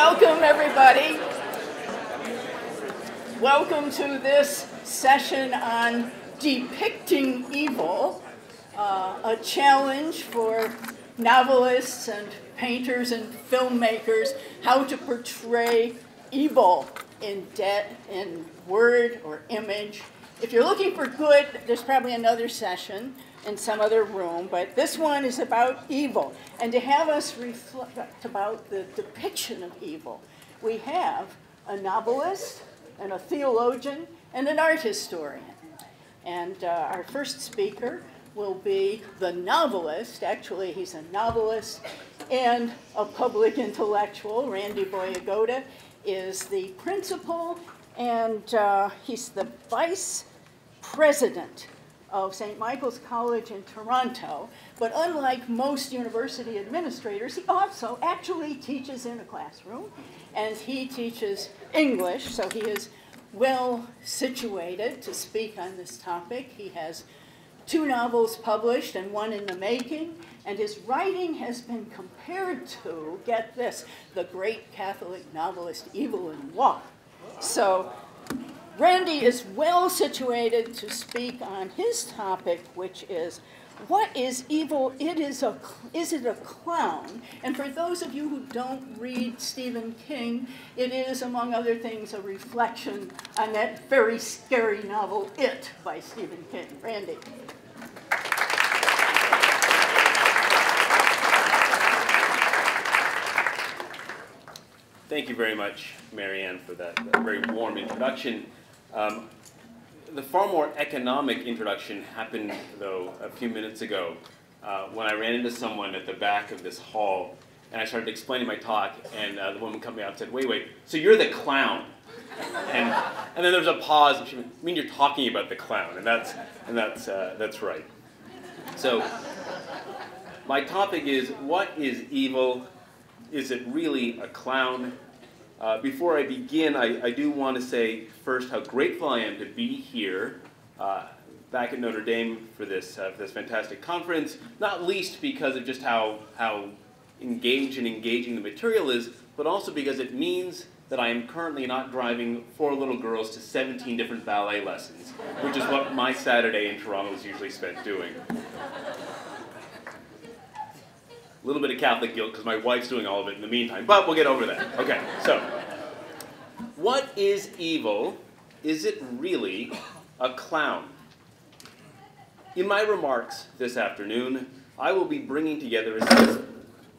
Welcome, everybody. Welcome to this session on depicting evil, uh, a challenge for novelists and painters and filmmakers how to portray evil in debt, in word or image. If you're looking for good, there's probably another session in some other room, but this one is about evil. And to have us reflect about the depiction of evil, we have a novelist and a theologian and an art historian. And uh, our first speaker will be the novelist. Actually, he's a novelist and a public intellectual. Randy Boyagoda is the principal, and uh, he's the vice president of St. Michael's College in Toronto, but unlike most university administrators, he also actually teaches in a classroom, and he teaches English, so he is well situated to speak on this topic. He has two novels published and one in the making, and his writing has been compared to, get this, the great Catholic novelist Evelyn Waugh. So Randy is well situated to speak on his topic, which is what is evil? It is a is it a clown? And for those of you who don't read Stephen King, it is, among other things, a reflection on that very scary novel It by Stephen King. Randy. Thank you very much, Mary Ann, for that, that very warm introduction. Um, the far more economic introduction happened, though, a few minutes ago uh, when I ran into someone at the back of this hall and I started explaining my talk, and uh, the woman off and said, Wait, wait, so you're the clown? And, and then there was a pause, and she went, I mean, you're talking about the clown, and that's, and that's, uh, that's right. So, my topic is what is evil? Is it really a clown? Uh, before I begin, I, I do want to say first how grateful I am to be here uh, back at Notre Dame for this, uh, for this fantastic conference, not least because of just how, how engaged and engaging the material is, but also because it means that I am currently not driving four little girls to 17 different ballet lessons, which is what my Saturday in Toronto is usually spent doing. A little bit of Catholic guilt because my wife's doing all of it in the meantime, but we'll get over that. Okay, so what is evil? Is it really a clown? In my remarks this afternoon, I will be bringing together a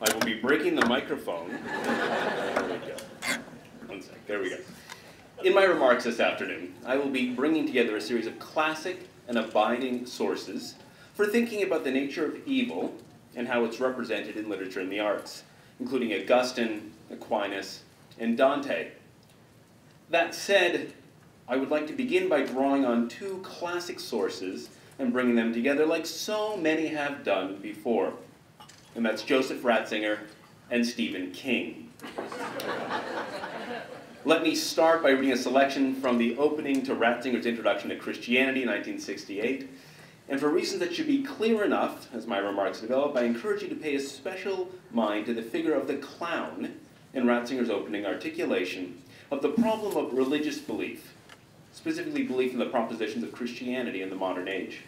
I will be breaking the microphone. There we go. One sec. There we go. In my remarks this afternoon, I will be bringing together a series of classic and abiding sources for thinking about the nature of evil and how it's represented in literature and the arts, including Augustine, Aquinas, and Dante. That said, I would like to begin by drawing on two classic sources and bringing them together like so many have done before. And that's Joseph Ratzinger and Stephen King. Let me start by reading a selection from the opening to Ratzinger's Introduction to Christianity, 1968, and for reasons that should be clear enough as my remarks develop, I encourage you to pay a special mind to the figure of the clown in Ratzinger's opening articulation of the problem of religious belief, specifically belief in the propositions of Christianity in the modern age.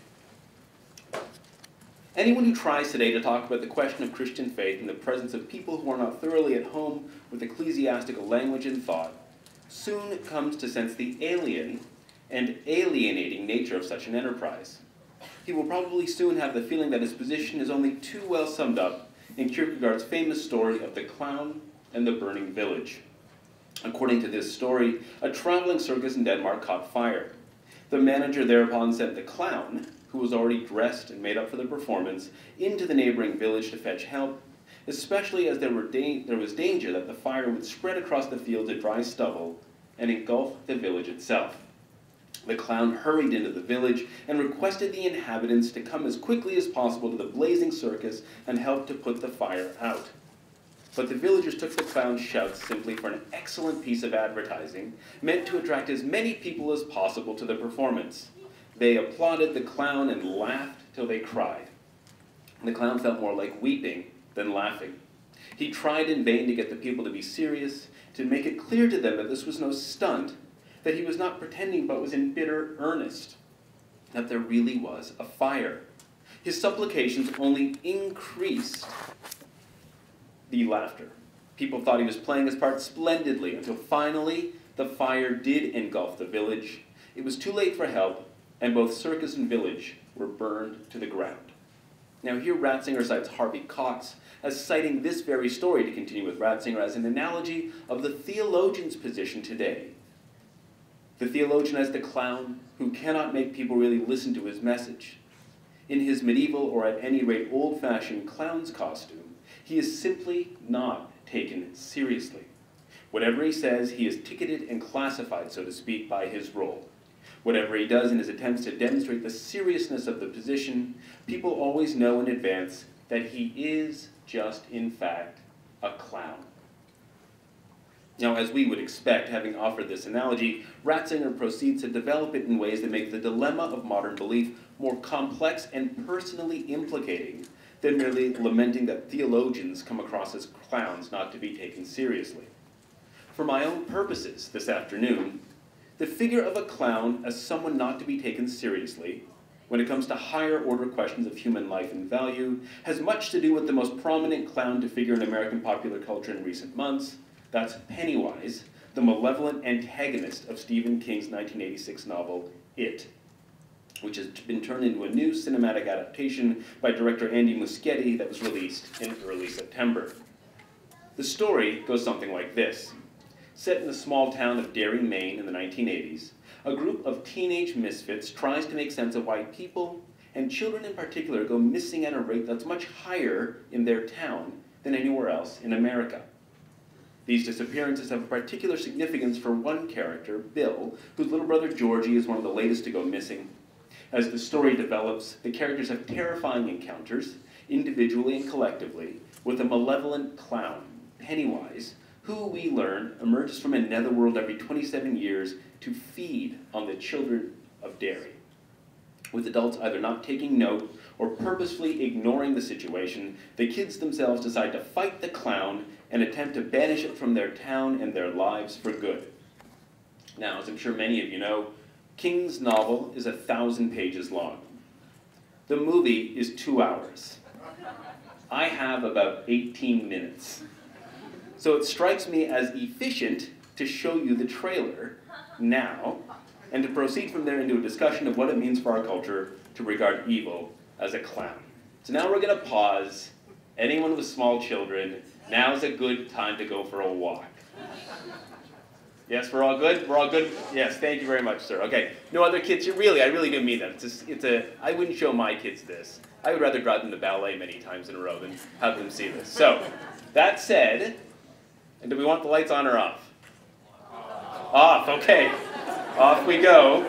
Anyone who tries today to talk about the question of Christian faith in the presence of people who are not thoroughly at home with ecclesiastical language and thought soon comes to sense the alien and alienating nature of such an enterprise he will probably soon have the feeling that his position is only too well summed up in Kierkegaard's famous story of the clown and the burning village. According to this story, a traveling circus in Denmark caught fire. The manager thereupon sent the clown, who was already dressed and made up for the performance, into the neighboring village to fetch help, especially as there, there was danger that the fire would spread across the fields of dry stubble and engulf the village itself. The clown hurried into the village and requested the inhabitants to come as quickly as possible to the blazing circus and help to put the fire out. But the villagers took the clown's shouts simply for an excellent piece of advertising, meant to attract as many people as possible to the performance. They applauded the clown and laughed till they cried. The clown felt more like weeping than laughing. He tried in vain to get the people to be serious, to make it clear to them that this was no stunt, that he was not pretending but was in bitter earnest, that there really was a fire. His supplications only increased the laughter. People thought he was playing his part splendidly until finally the fire did engulf the village. It was too late for help, and both circus and village were burned to the ground. Now, here Ratzinger cites Harvey Cox as citing this very story to continue with Ratzinger as an analogy of the theologian's position today. The theologian as the clown who cannot make people really listen to his message. In his medieval, or at any rate old fashioned clown's costume, he is simply not taken seriously. Whatever he says, he is ticketed and classified, so to speak, by his role. Whatever he does in his attempts to demonstrate the seriousness of the position, people always know in advance that he is just, in fact, a clown. Now, as we would expect, having offered this analogy, Ratzinger proceeds to develop it in ways that make the dilemma of modern belief more complex and personally implicating than merely lamenting that theologians come across as clowns not to be taken seriously. For my own purposes this afternoon, the figure of a clown as someone not to be taken seriously when it comes to higher order questions of human life and value has much to do with the most prominent clown to figure in American popular culture in recent months. That's Pennywise, the malevolent antagonist of Stephen King's 1986 novel, It, which has been turned into a new cinematic adaptation by director Andy Muschietti that was released in early September. The story goes something like this. Set in the small town of Derry, Maine in the 1980s, a group of teenage misfits tries to make sense of why people, and children in particular, go missing at a rate that's much higher in their town than anywhere else in America. These disappearances have a particular significance for one character, Bill, whose little brother Georgie is one of the latest to go missing. As the story develops, the characters have terrifying encounters, individually and collectively, with a malevolent clown, Pennywise, who we learn emerges from a netherworld every 27 years to feed on the children of Derry. With adults either not taking note or purposefully ignoring the situation, the kids themselves decide to fight the clown and attempt to banish it from their town and their lives for good. Now, as I'm sure many of you know, King's novel is a thousand pages long. The movie is two hours. I have about 18 minutes. So it strikes me as efficient to show you the trailer now and to proceed from there into a discussion of what it means for our culture to regard evil as a clown. So now we're going to pause. Anyone with small children, now's a good time to go for a walk. Yes, we're all good? We're all good? Yes, thank you very much, sir. Okay, no other kids? Really, I really do mean that. It's it's a, I wouldn't show my kids this. I would rather drive them to ballet many times in a row than have them see this. So, that said, and do we want the lights on or off? Off, okay. Off we go.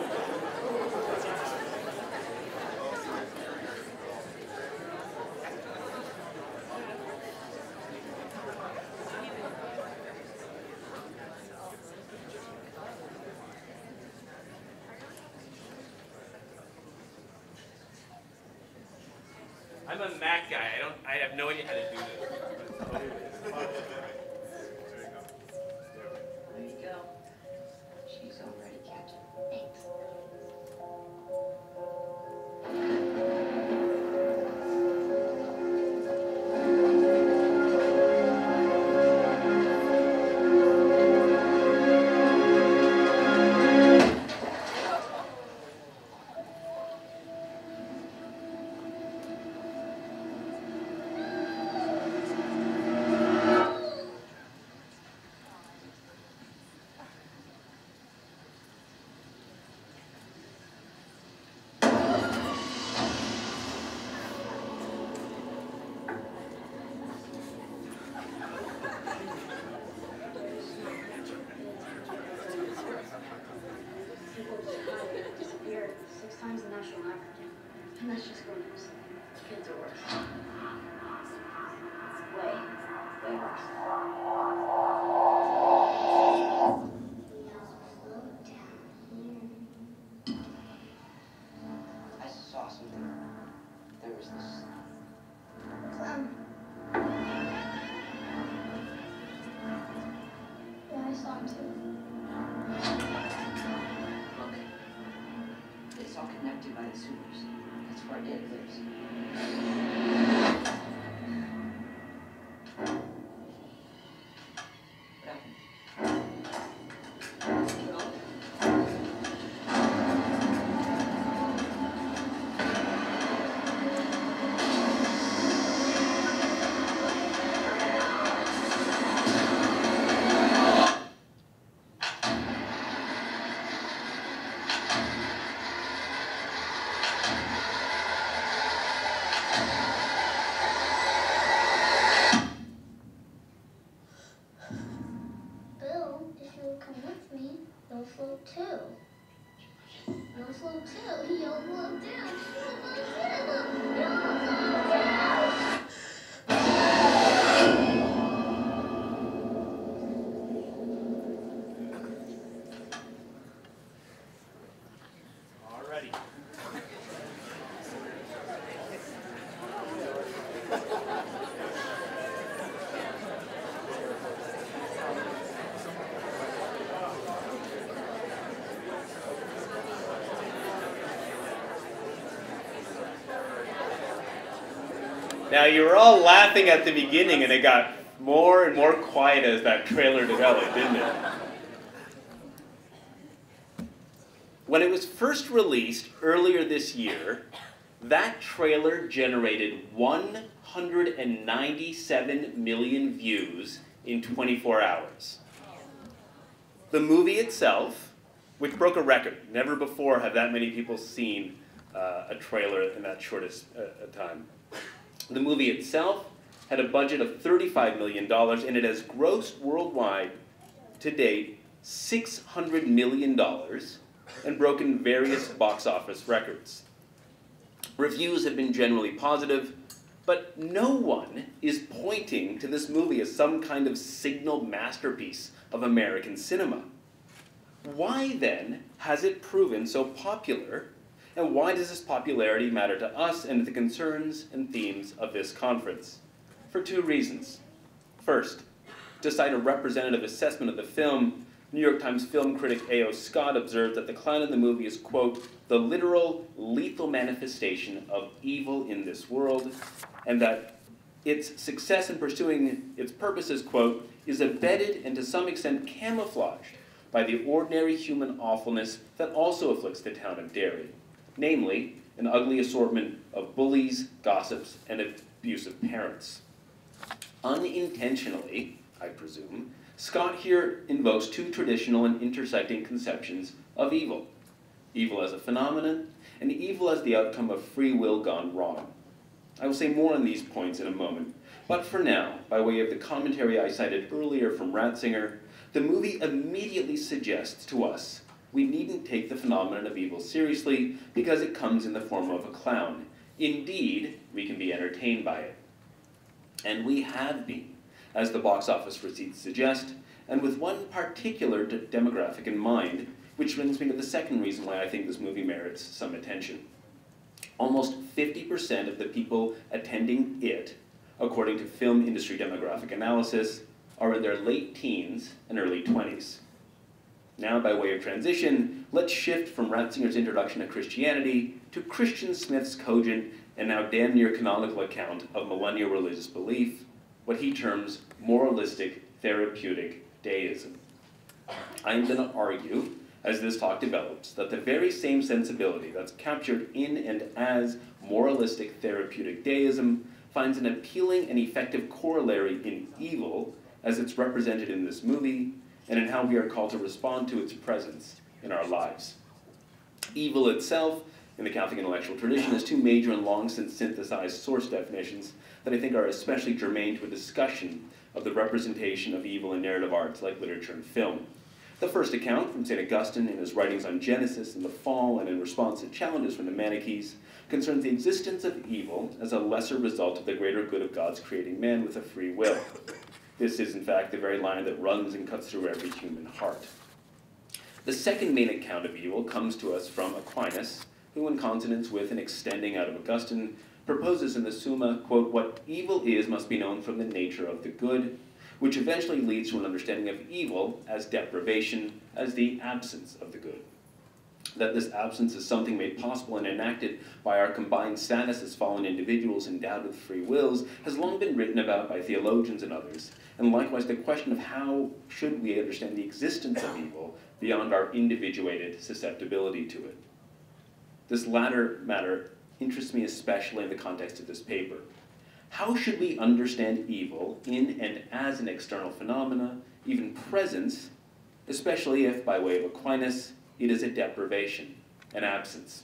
Connected by the sewers. That's where it lives. Now you were all laughing at the beginning, and it got more and more quiet as that trailer developed, didn't it? When it was first released earlier this year, that trailer generated 197 million views in 24 hours. The movie itself, which broke a record, never before have that many people seen uh, a trailer in that shortest uh, time. The movie itself had a budget of $35 million and it has grossed worldwide to date $600 million and broken various box office records. Reviews have been generally positive, but no one is pointing to this movie as some kind of signal masterpiece of American cinema. Why then has it proven so popular, and why does this popularity matter to us and to the concerns and themes of this conference? For two reasons. First, to cite a representative assessment of the film, New York Times film critic A.O. Scott observed that the clown in the movie is, quote, the literal, lethal manifestation of evil in this world, and that its success in pursuing its purposes, quote, is abetted and to some extent camouflaged by the ordinary human awfulness that also afflicts the town of Derry, namely, an ugly assortment of bullies, gossips, and abusive parents. Unintentionally, I presume, Scott here invokes two traditional and intersecting conceptions of evil evil as a phenomenon, and evil as the outcome of free will gone wrong. I will say more on these points in a moment, but for now, by way of the commentary I cited earlier from Ratzinger, the movie immediately suggests to us we needn't take the phenomenon of evil seriously because it comes in the form of a clown. Indeed, we can be entertained by it. And we have been, as the box office receipts suggest, and with one particular de- demographic in mind, which brings me to the second reason why I think this movie merits some attention. Almost 50% of the people attending it, according to film industry demographic analysis, are in their late teens and early 20s. Now, by way of transition, let's shift from Ratzinger's introduction to Christianity to Christian Smith's cogent and now damn near canonical account of millennial religious belief, what he terms moralistic therapeutic deism. I'm going to argue, as this talk develops, that the very same sensibility that's captured in and as moralistic therapeutic deism finds an appealing and effective corollary in evil as it's represented in this movie and in how we are called to respond to its presence in our lives. Evil itself, in the Catholic intellectual tradition, has two major and long since synthesized source definitions that I think are especially germane to a discussion of the representation of evil in narrative arts like literature and film. The first account from St. Augustine in his writings on Genesis and the fall and in response to challenges from the Manichees concerns the existence of evil as a lesser result of the greater good of God's creating man with a free will. This is, in fact, the very line that runs and cuts through every human heart. The second main account of evil comes to us from Aquinas, who, in consonance with and extending out of Augustine, proposes in the Summa, quote, what evil is must be known from the nature of the good, which eventually leads to an understanding of evil as deprivation, as the absence of the good. That this absence is something made possible and enacted by our combined status as fallen individuals endowed with free wills has long been written about by theologians and others, and likewise the question of how should we understand the existence of evil beyond our individuated susceptibility to it. This latter matter interests me especially in the context of this paper. How should we understand evil in and as an external phenomena, even presence, especially if, by way of Aquinas, it is a deprivation, an absence?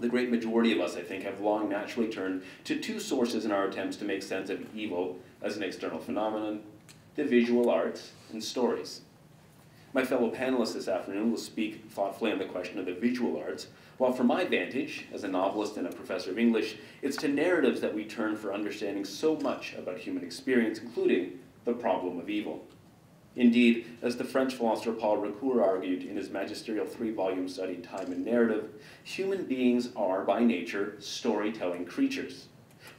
The great majority of us, I think, have long naturally turned to two sources in our attempts to make sense of evil as an external phenomenon the visual arts and stories. My fellow panelists this afternoon will speak thoughtfully on the question of the visual arts, while from my vantage, as a novelist and a professor of English, it's to narratives that we turn for understanding so much about human experience, including the problem of evil. Indeed, as the French philosopher Paul Ricoeur argued in his magisterial three volume study Time and Narrative, human beings are, by nature, storytelling creatures.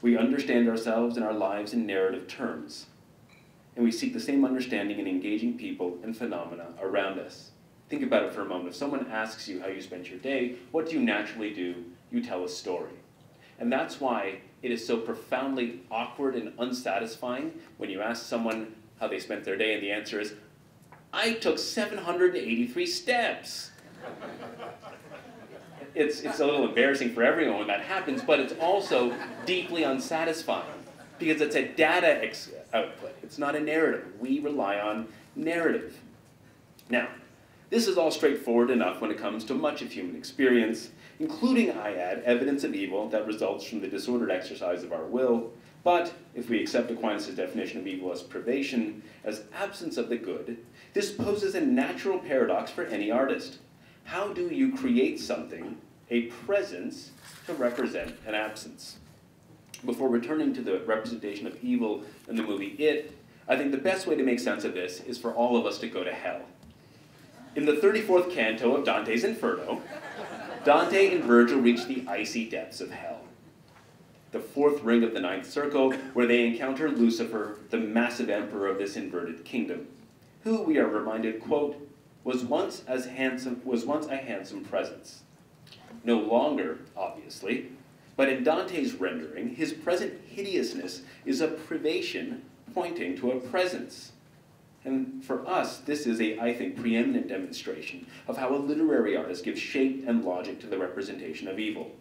We understand ourselves and our lives in narrative terms and we seek the same understanding in engaging people and phenomena around us. Think about it for a moment. If someone asks you how you spent your day, what do you naturally do? You tell a story. And that's why it is so profoundly awkward and unsatisfying when you ask someone how they spent their day, and the answer is, I took 783 steps. it's, it's a little embarrassing for everyone when that happens, but it's also deeply unsatisfying because it's a data output. It's not a narrative. We rely on narrative. Now, this is all straightforward enough when it comes to much of human experience, including, I add, evidence of evil that results from the disordered exercise of our will. But if we accept Aquinas' definition of evil as privation, as absence of the good, this poses a natural paradox for any artist. How do you create something, a presence, to represent an absence? before returning to the representation of evil in the movie It, I think the best way to make sense of this is for all of us to go to hell. In the 34th canto of Dante's Inferno, Dante and Virgil reach the icy depths of hell. The fourth ring of the ninth circle, where they encounter Lucifer, the massive emperor of this inverted kingdom, who, we are reminded, quote, was once as handsome was once a handsome presence. No longer, obviously, but in Dante's rendering, his present hideousness is a privation pointing to a presence. And for us, this is a, I think, preeminent demonstration of how a literary artist gives shape and logic to the representation of evil.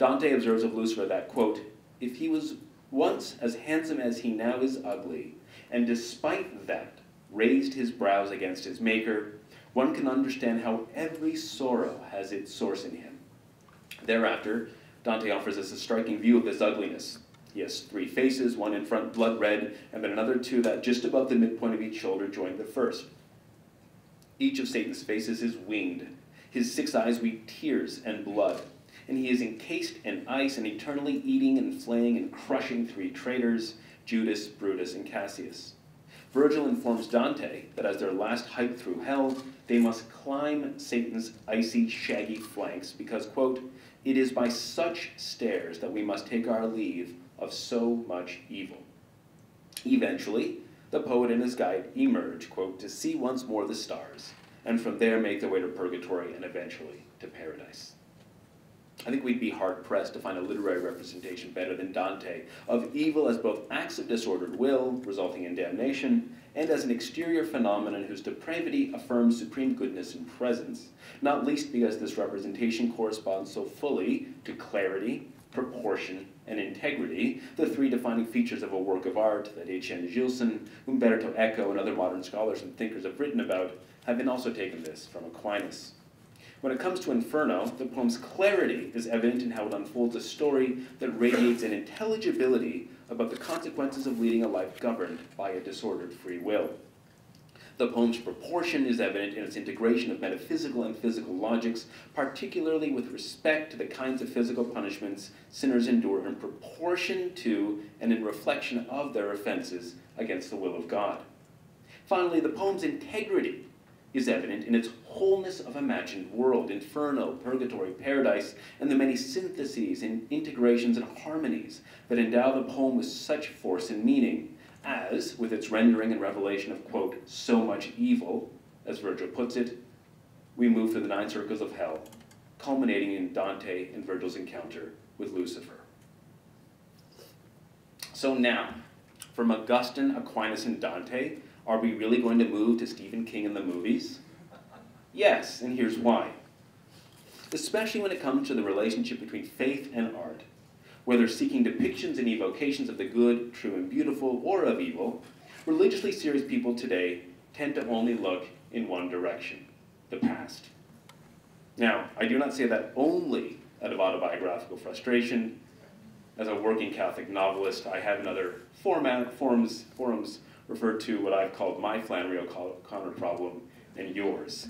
Dante observes of Lucifer that, quote, if he was once as handsome as he now is ugly, and despite that raised his brows against his maker, one can understand how every sorrow has its source in him. Thereafter, Dante offers us a striking view of this ugliness. He has three faces, one in front blood red, and then another two that just above the midpoint of each shoulder join the first. Each of Satan's faces is winged. His six eyes weep tears and blood, and he is encased in ice and eternally eating and flaying and crushing three traitors, Judas, Brutus, and Cassius. Virgil informs Dante that as their last hike through hell, they must climb Satan's icy, shaggy flanks because, quote, it is by such stairs that we must take our leave of so much evil. Eventually, the poet and his guide emerge, quote, to see once more the stars, and from there make their way to purgatory and eventually to paradise. I think we'd be hard pressed to find a literary representation better than Dante of evil as both acts of disordered will, resulting in damnation, and as an exterior phenomenon whose depravity affirms supreme goodness and presence, not least because this representation corresponds so fully to clarity, proportion, and integrity, the three defining features of a work of art that Etienne Gilson, Umberto Eco, and other modern scholars and thinkers have written about, have been also taken this from Aquinas. When it comes to Inferno, the poem's clarity is evident in how it unfolds a story that radiates an intelligibility about the consequences of leading a life governed by a disordered free will. The poem's proportion is evident in its integration of metaphysical and physical logics, particularly with respect to the kinds of physical punishments sinners endure in proportion to and in reflection of their offenses against the will of God. Finally, the poem's integrity is evident in its wholeness of imagined world, inferno, purgatory, paradise, and the many syntheses and integrations and harmonies that endow the poem with such force and meaning, as, with its rendering and revelation of, quote, so much evil, as Virgil puts it, we move through the nine circles of hell, culminating in Dante and Virgil's encounter with Lucifer. So now, from Augustine, Aquinas, and Dante, are we really going to move to Stephen King in the movies? Yes, and here's why. Especially when it comes to the relationship between faith and art. Whether seeking depictions and evocations of the good, true, and beautiful, or of evil, religiously serious people today tend to only look in one direction the past. Now, I do not say that only out of autobiographical frustration. As a working Catholic novelist, I have in other format, forums, forums referred to what I've called my Flannery O'Connor problem and yours.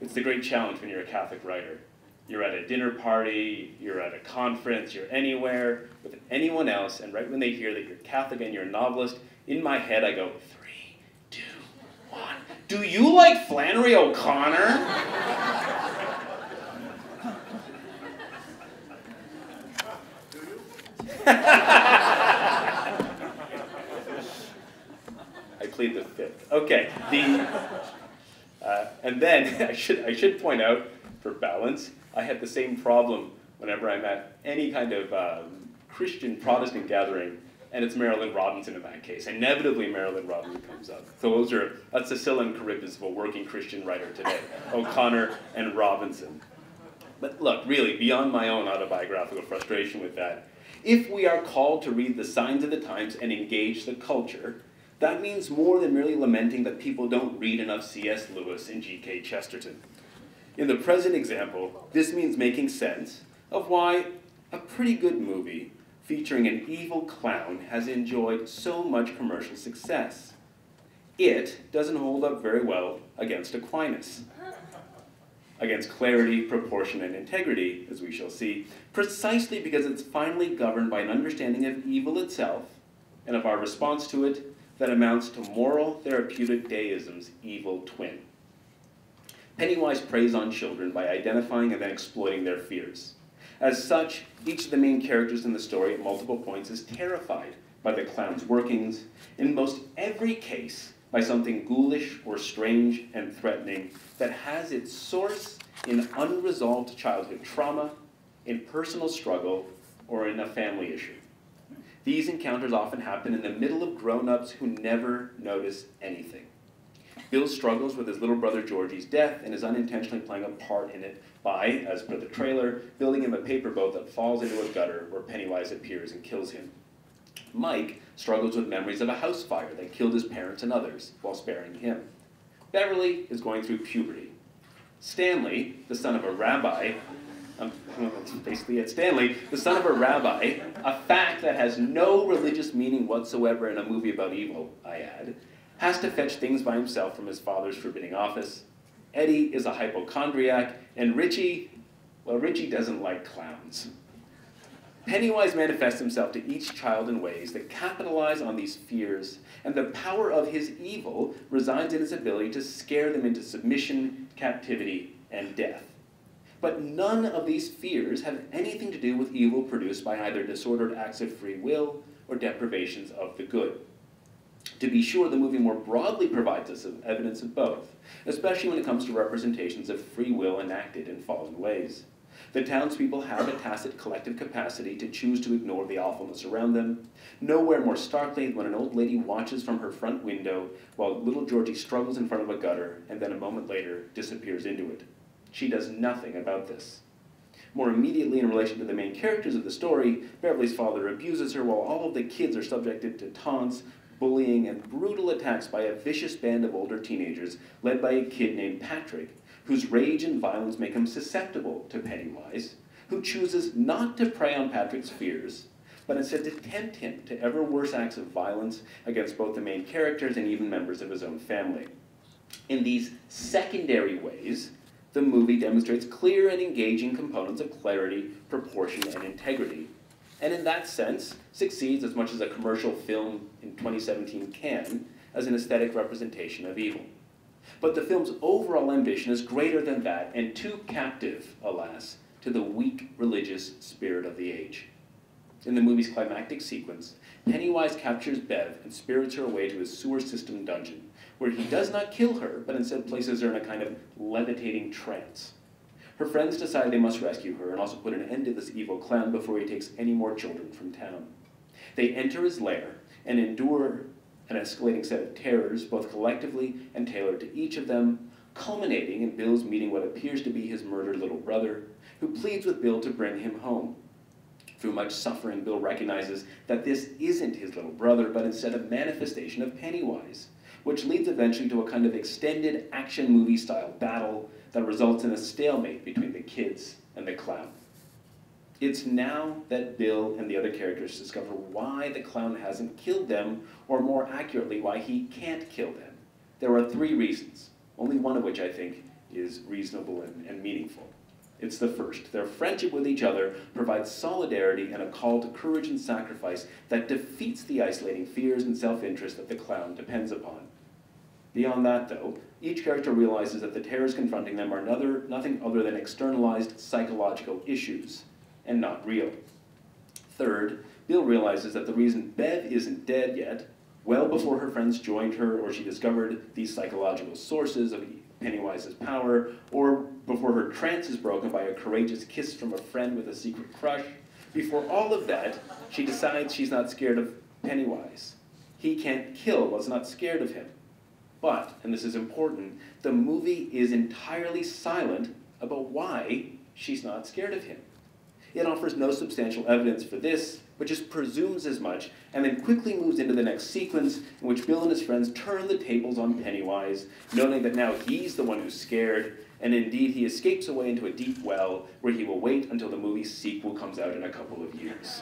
It's the great challenge when you're a Catholic writer. You're at a dinner party, you're at a conference, you're anywhere with anyone else, and right when they hear that you're Catholic and you're a novelist, in my head I go, three, two, one. Do you like Flannery O'Connor? I plead the fifth. Okay. The uh, and then I should I should point out for balance, I had the same problem whenever I'm at any kind of um, Christian Protestant gathering, and it's Marilynne Robinson in that case. Inevitably, Marilynne Robinson comes up. So those are that's Scylla and Charybdis of a working Christian writer today, O'Connor and Robinson. But look, really, beyond my own autobiographical frustration with that, if we are called to read the signs of the times and engage the culture, that means more than merely lamenting that people don't read enough C.S. Lewis and G.K. Chesterton. In the present example, this means making sense of why a pretty good movie featuring an evil clown has enjoyed so much commercial success. It doesn't hold up very well against Aquinas against clarity, proportion, and integrity, as we shall see, precisely because it's finally governed by an understanding of evil itself and of our response to it that amounts to moral therapeutic deism's evil twin. Pennywise preys on children by identifying and then exploiting their fears. As such, each of the main characters in the story at multiple points is terrified by the clown's workings. In most every case, by something ghoulish or strange and threatening that has its source in unresolved childhood trauma, in personal struggle, or in a family issue. These encounters often happen in the middle of grown ups who never notice anything. Bill struggles with his little brother Georgie's death and is unintentionally playing a part in it by, as per the trailer, building him a paper boat that falls into a gutter where Pennywise appears and kills him. Mike struggles with memories of a house fire that killed his parents and others while sparing him. Beverly is going through puberty. Stanley, the son of a rabbi, um, basically it, Stanley, the son of a rabbi, a fact that has no religious meaning whatsoever in a movie about evil, I add, has to fetch things by himself from his father's forbidding office. Eddie is a hypochondriac, and Richie, well, Richie doesn't like clowns. Pennywise manifests himself to each child in ways that capitalize on these fears, and the power of his evil resides in his ability to scare them into submission, captivity, and death. But none of these fears have anything to do with evil produced by either disordered acts of free will or deprivations of the good. To be sure, the movie more broadly provides us evidence of both, especially when it comes to representations of free will enacted in fallen ways. The townspeople have a tacit collective capacity to choose to ignore the awfulness around them. Nowhere more starkly than when an old lady watches from her front window while little Georgie struggles in front of a gutter and then a moment later disappears into it. She does nothing about this. More immediately, in relation to the main characters of the story, Beverly's father abuses her while all of the kids are subjected to taunts, bullying, and brutal attacks by a vicious band of older teenagers led by a kid named Patrick whose rage and violence make him susceptible to Pennywise, who chooses not to prey on Patrick's fears, but instead to tempt him to ever worse acts of violence against both the main characters and even members of his own family. In these secondary ways, the movie demonstrates clear and engaging components of clarity, proportion, and integrity, and in that sense succeeds as much as a commercial film in 2017 can as an aesthetic representation of evil. But the film's overall ambition is greater than that and too captive, alas, to the weak religious spirit of the age. In the movie's climactic sequence, Pennywise captures Bev and spirits her away to his sewer system dungeon, where he does not kill her, but instead places her in a kind of levitating trance. Her friends decide they must rescue her and also put an end to this evil clown before he takes any more children from town. They enter his lair and endure an escalating set of terrors, both collectively and tailored to each of them, culminating in Bill's meeting what appears to be his murdered little brother, who pleads with Bill to bring him home. Through much suffering, Bill recognizes that this isn't his little brother, but instead a manifestation of Pennywise, which leads eventually to a kind of extended action movie style battle that results in a stalemate between the kids and the clown. It's now that Bill and the other characters discover why the clown hasn't killed them, or more accurately, why he can't kill them. There are three reasons, only one of which I think is reasonable and, and meaningful. It's the first. Their friendship with each other provides solidarity and a call to courage and sacrifice that defeats the isolating fears and self interest that the clown depends upon. Beyond that, though, each character realizes that the terrors confronting them are another, nothing other than externalized psychological issues, and not real. Third, Bill realizes that the reason Bev isn't dead yet, well before her friends joined her or she discovered these psychological sources of Pennywise's power, or before her trance is broken by a courageous kiss from a friend with a secret crush, before all of that, she decides she's not scared of Pennywise. He can't kill what's not scared of him. But, and this is important, the movie is entirely silent about why she's not scared of him. It offers no substantial evidence for this, but just presumes as much, and then quickly moves into the next sequence in which Bill and his friends turn the tables on Pennywise, noting that now he's the one who's scared, and indeed he escapes away into a deep well where he will wait until the movie's sequel comes out in a couple of years.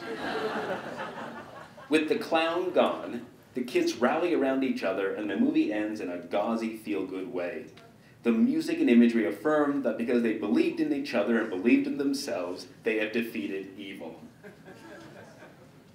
With the clown gone, the kids rally around each other, and the movie ends in a gauzy, feel good way. The music and imagery affirm that because they believed in each other and believed in themselves, they have defeated evil.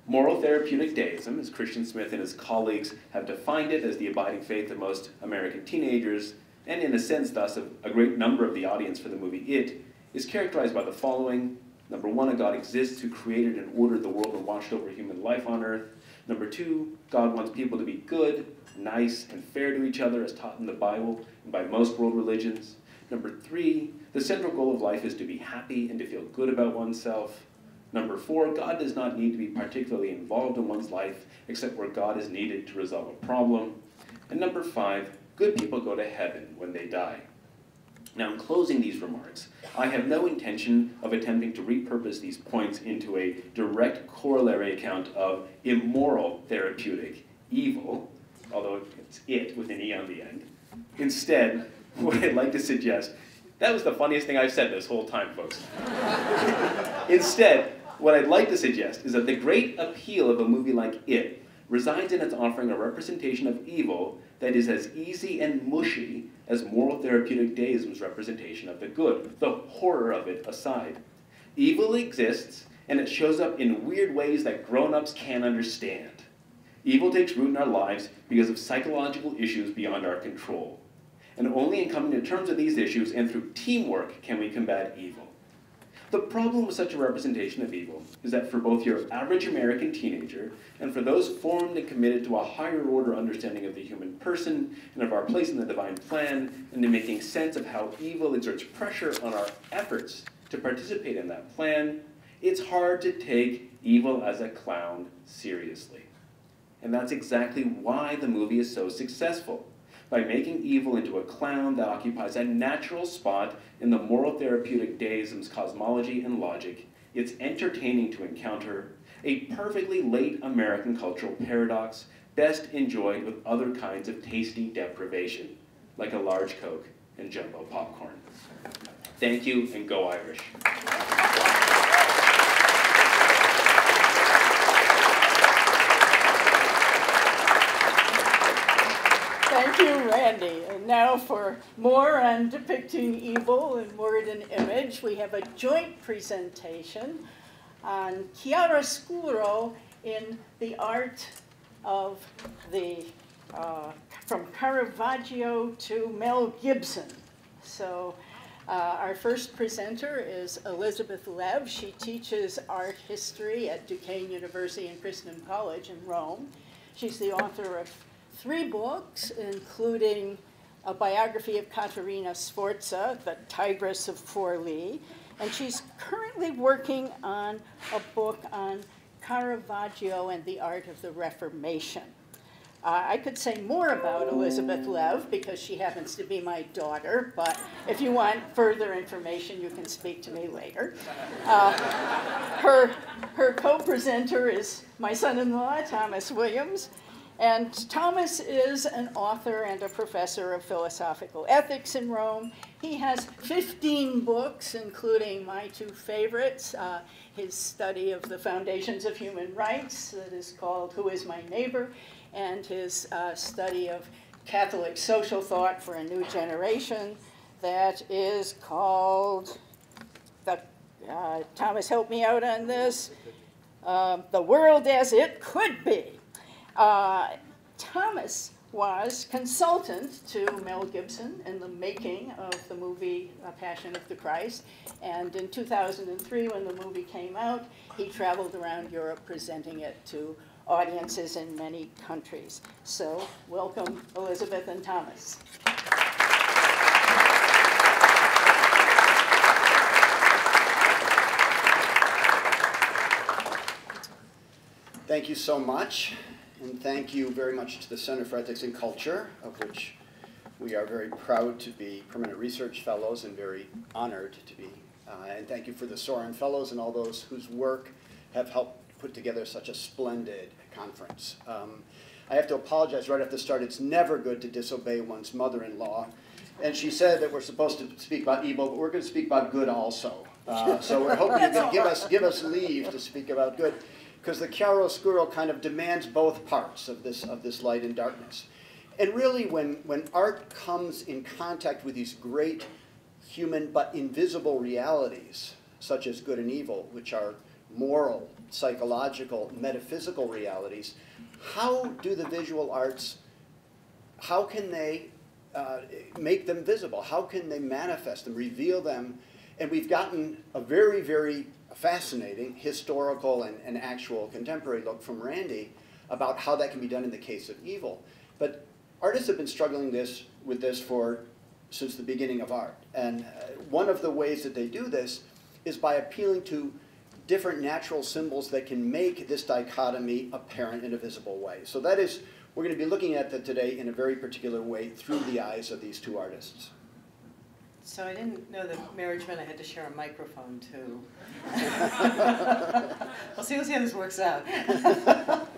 Moral therapeutic deism, as Christian Smith and his colleagues have defined it as the abiding faith of most American teenagers, and in a sense, thus, of a great number of the audience for the movie It, is characterized by the following. Number one, a God exists who created and ordered the world and watched over human life on earth. Number two, God wants people to be good, nice, and fair to each other as taught in the Bible and by most world religions. Number three, the central goal of life is to be happy and to feel good about oneself. Number four, God does not need to be particularly involved in one's life except where God is needed to resolve a problem. And number five, good people go to heaven when they die. Now, in closing these remarks, I have no intention of attempting to repurpose these points into a direct corollary account of immoral therapeutic evil, although it's it with an E on the end. Instead, what I'd like to suggest, that was the funniest thing I've said this whole time, folks. Instead, what I'd like to suggest is that the great appeal of a movie like It resides in its offering a representation of evil that is as easy and mushy as moral therapeutic deism's representation of the good, the horror of it aside. Evil exists, and it shows up in weird ways that grown ups can't understand. Evil takes root in our lives because of psychological issues beyond our control. And only in coming to terms with these issues and through teamwork can we combat evil. The problem with such a representation of evil is that for both your average American teenager and for those formed and committed to a higher order understanding of the human person and of our place in the divine plan and to making sense of how evil exerts pressure on our efforts to participate in that plan, it's hard to take evil as a clown seriously. And that's exactly why the movie is so successful by making evil into a clown that occupies a natural spot in the moral therapeutic deism's cosmology and logic, it's entertaining to encounter a perfectly late American cultural paradox best enjoyed with other kinds of tasty deprivation, like a large Coke and jumbo popcorn. Thank you, and go Irish. Thank you, Randy. And now for more on depicting evil in word and image, we have a joint presentation on chiaroscuro in the art of the, uh, from Caravaggio to Mel Gibson. So Uh, our first presenter is Elizabeth Lev. She teaches art history at Duquesne University and Christendom College in Rome. She's the author of three books, including a biography of Caterina Sforza, the Tigress of Forli, and she's currently working on a book on Caravaggio and the art of the Reformation. Uh, I could say more about Elizabeth Lev because she happens to be my daughter, but if you want further information, you can speak to me later. Uh, her her co presenter is my son in law, Thomas Williams. And Thomas is an author and a professor of philosophical ethics in Rome. He has 15 books, including my two favorites uh, his study of the foundations of human rights, that is called Who is My Neighbor, and his uh, study of Catholic social thought for a new generation, that is called, the, uh, Thomas, help me out on this, uh, The World as It Could Be. Uh, Thomas was consultant to Mel Gibson in the making of the movie Passion of the Christ. And in 2003, when the movie came out, he traveled around Europe presenting it to audiences in many countries. So, welcome, Elizabeth and Thomas. Thank you so much. And thank you very much to the Center for Ethics and Culture, of which we are very proud to be permanent research fellows and very honored to be. Uh, and thank you for the Sorin Fellows and all those whose work have helped put together such a splendid conference. Um, I have to apologize right at the start. It's never good to disobey one's mother-in-law. And she said that we're supposed to speak about evil, but we're going to speak about good also. Uh, so we're hoping you can give us, give us leave to speak about good because the chiaroscuro kind of demands both parts of this, of this light and darkness. And really, when, when art comes in contact with these great human but invisible realities, such as good and evil, which are moral, psychological, metaphysical realities, how do the visual arts, how can they uh, make them visible? How can they manifest them, reveal them? And we've gotten a very, very fascinating historical and, and actual contemporary look from Randy about how that can be done in the case of evil. But artists have been struggling this with this for since the beginning of art. And uh, one of the ways that they do this is by appealing to different natural symbols that can make this dichotomy apparent in a visible way. So that is, we're going to be looking at that today in a very particular way through the eyes of these two artists. So I didn't know that marriage meant I had to share a microphone too. we'll see. We'll see how this works out.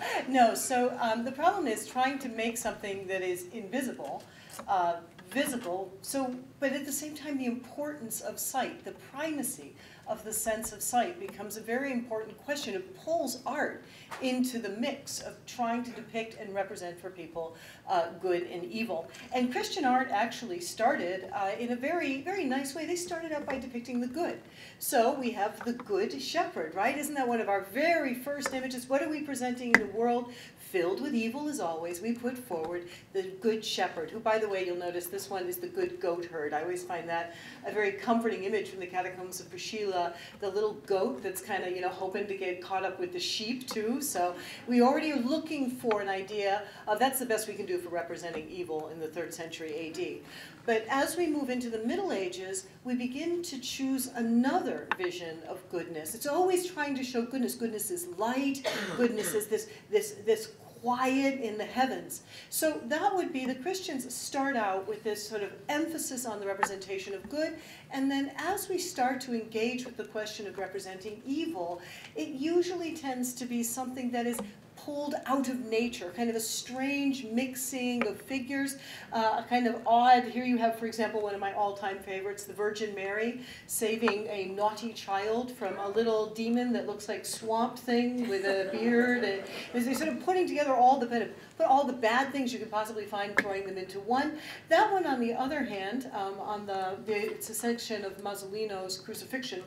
no. So um, the problem is trying to make something that is invisible uh, visible. So, but at the same time, the importance of sight, the primacy of the sense of sight becomes a very important question. It pulls art into the mix of trying to depict and represent for people uh, good and evil. And Christian art actually started uh, in a very, very nice way. They started out by depicting the good. So we have the good shepherd, right? Isn't that one of our very first images? What are we presenting in the world? Filled with evil as always, we put forward the good shepherd, who, by the way, you'll notice this one is the good goat herd. I always find that a very comforting image from the catacombs of Priscilla, the little goat that's kind of, you know, hoping to get caught up with the sheep, too. So we already are looking for an idea of that's the best we can do for representing evil in the third century AD. But as we move into the Middle Ages, we begin to choose another vision of goodness. It's always trying to show goodness. Goodness is light. Goodness is this, this, this quiet in the heavens. So that would be the Christians start out with this sort of emphasis on the representation of good, and then as we start to engage with the question of representing evil, it usually tends to be something that is pulled out of nature, kind of a strange mixing of figures, uh, kind of odd. Here you have, for example, one of my all-time favorites, the Virgin Mary saving a naughty child from a little demon that looks like Swamp Thing with a beard. And they're sort of putting together all the put all the bad things you could possibly find, throwing them into one. That one, on the other hand, um, on the, the it's a section of Masolino's crucifixion.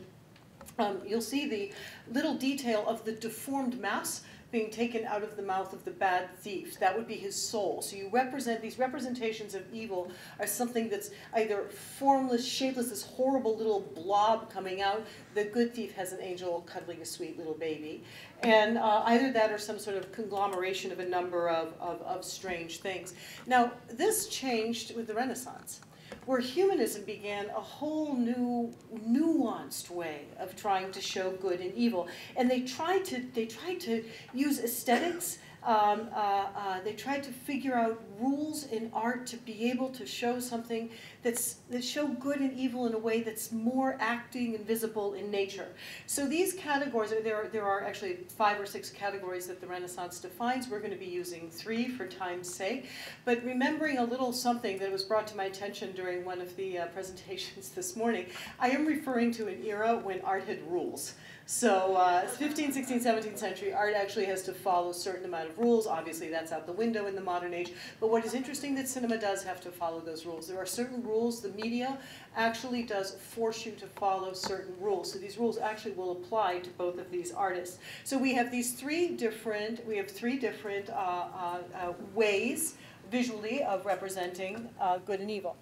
Um, you'll see the little detail of the deformed mass being taken out of the mouth of the bad thief. That would be his soul. So you represent these representations of evil are something that's either formless, shapeless, this horrible little blob coming out. The good thief has an angel cuddling a sweet little baby. And uh, either that or some sort of conglomeration of a number of, of, of strange things. Now, this changed with the Renaissance where humanism began a whole new nuanced way of trying to show good and evil. And they tried to they tried to use aesthetics um, uh, uh, they tried to figure out rules in art to be able to show something that's that show good and evil in a way that's more acting and visible in nature. So these categories, there are, there are actually five or six categories that the Renaissance defines. We're going to be using three for time's sake. But remembering a little something that was brought to my attention during one of the uh, presentations this morning, I am referring to an era when art had rules. So uh, 15th, 16th, 17th century, art actually has to follow a certain amount of rules. Obviously, that's out the window in the modern age. But what is interesting that cinema does have to follow those rules. There are certain rules. The media actually does force you to follow certain rules. So these rules actually will apply to both of these artists. So we have these three different, we have three different uh, uh, uh ways visually of representing uh, good and evil.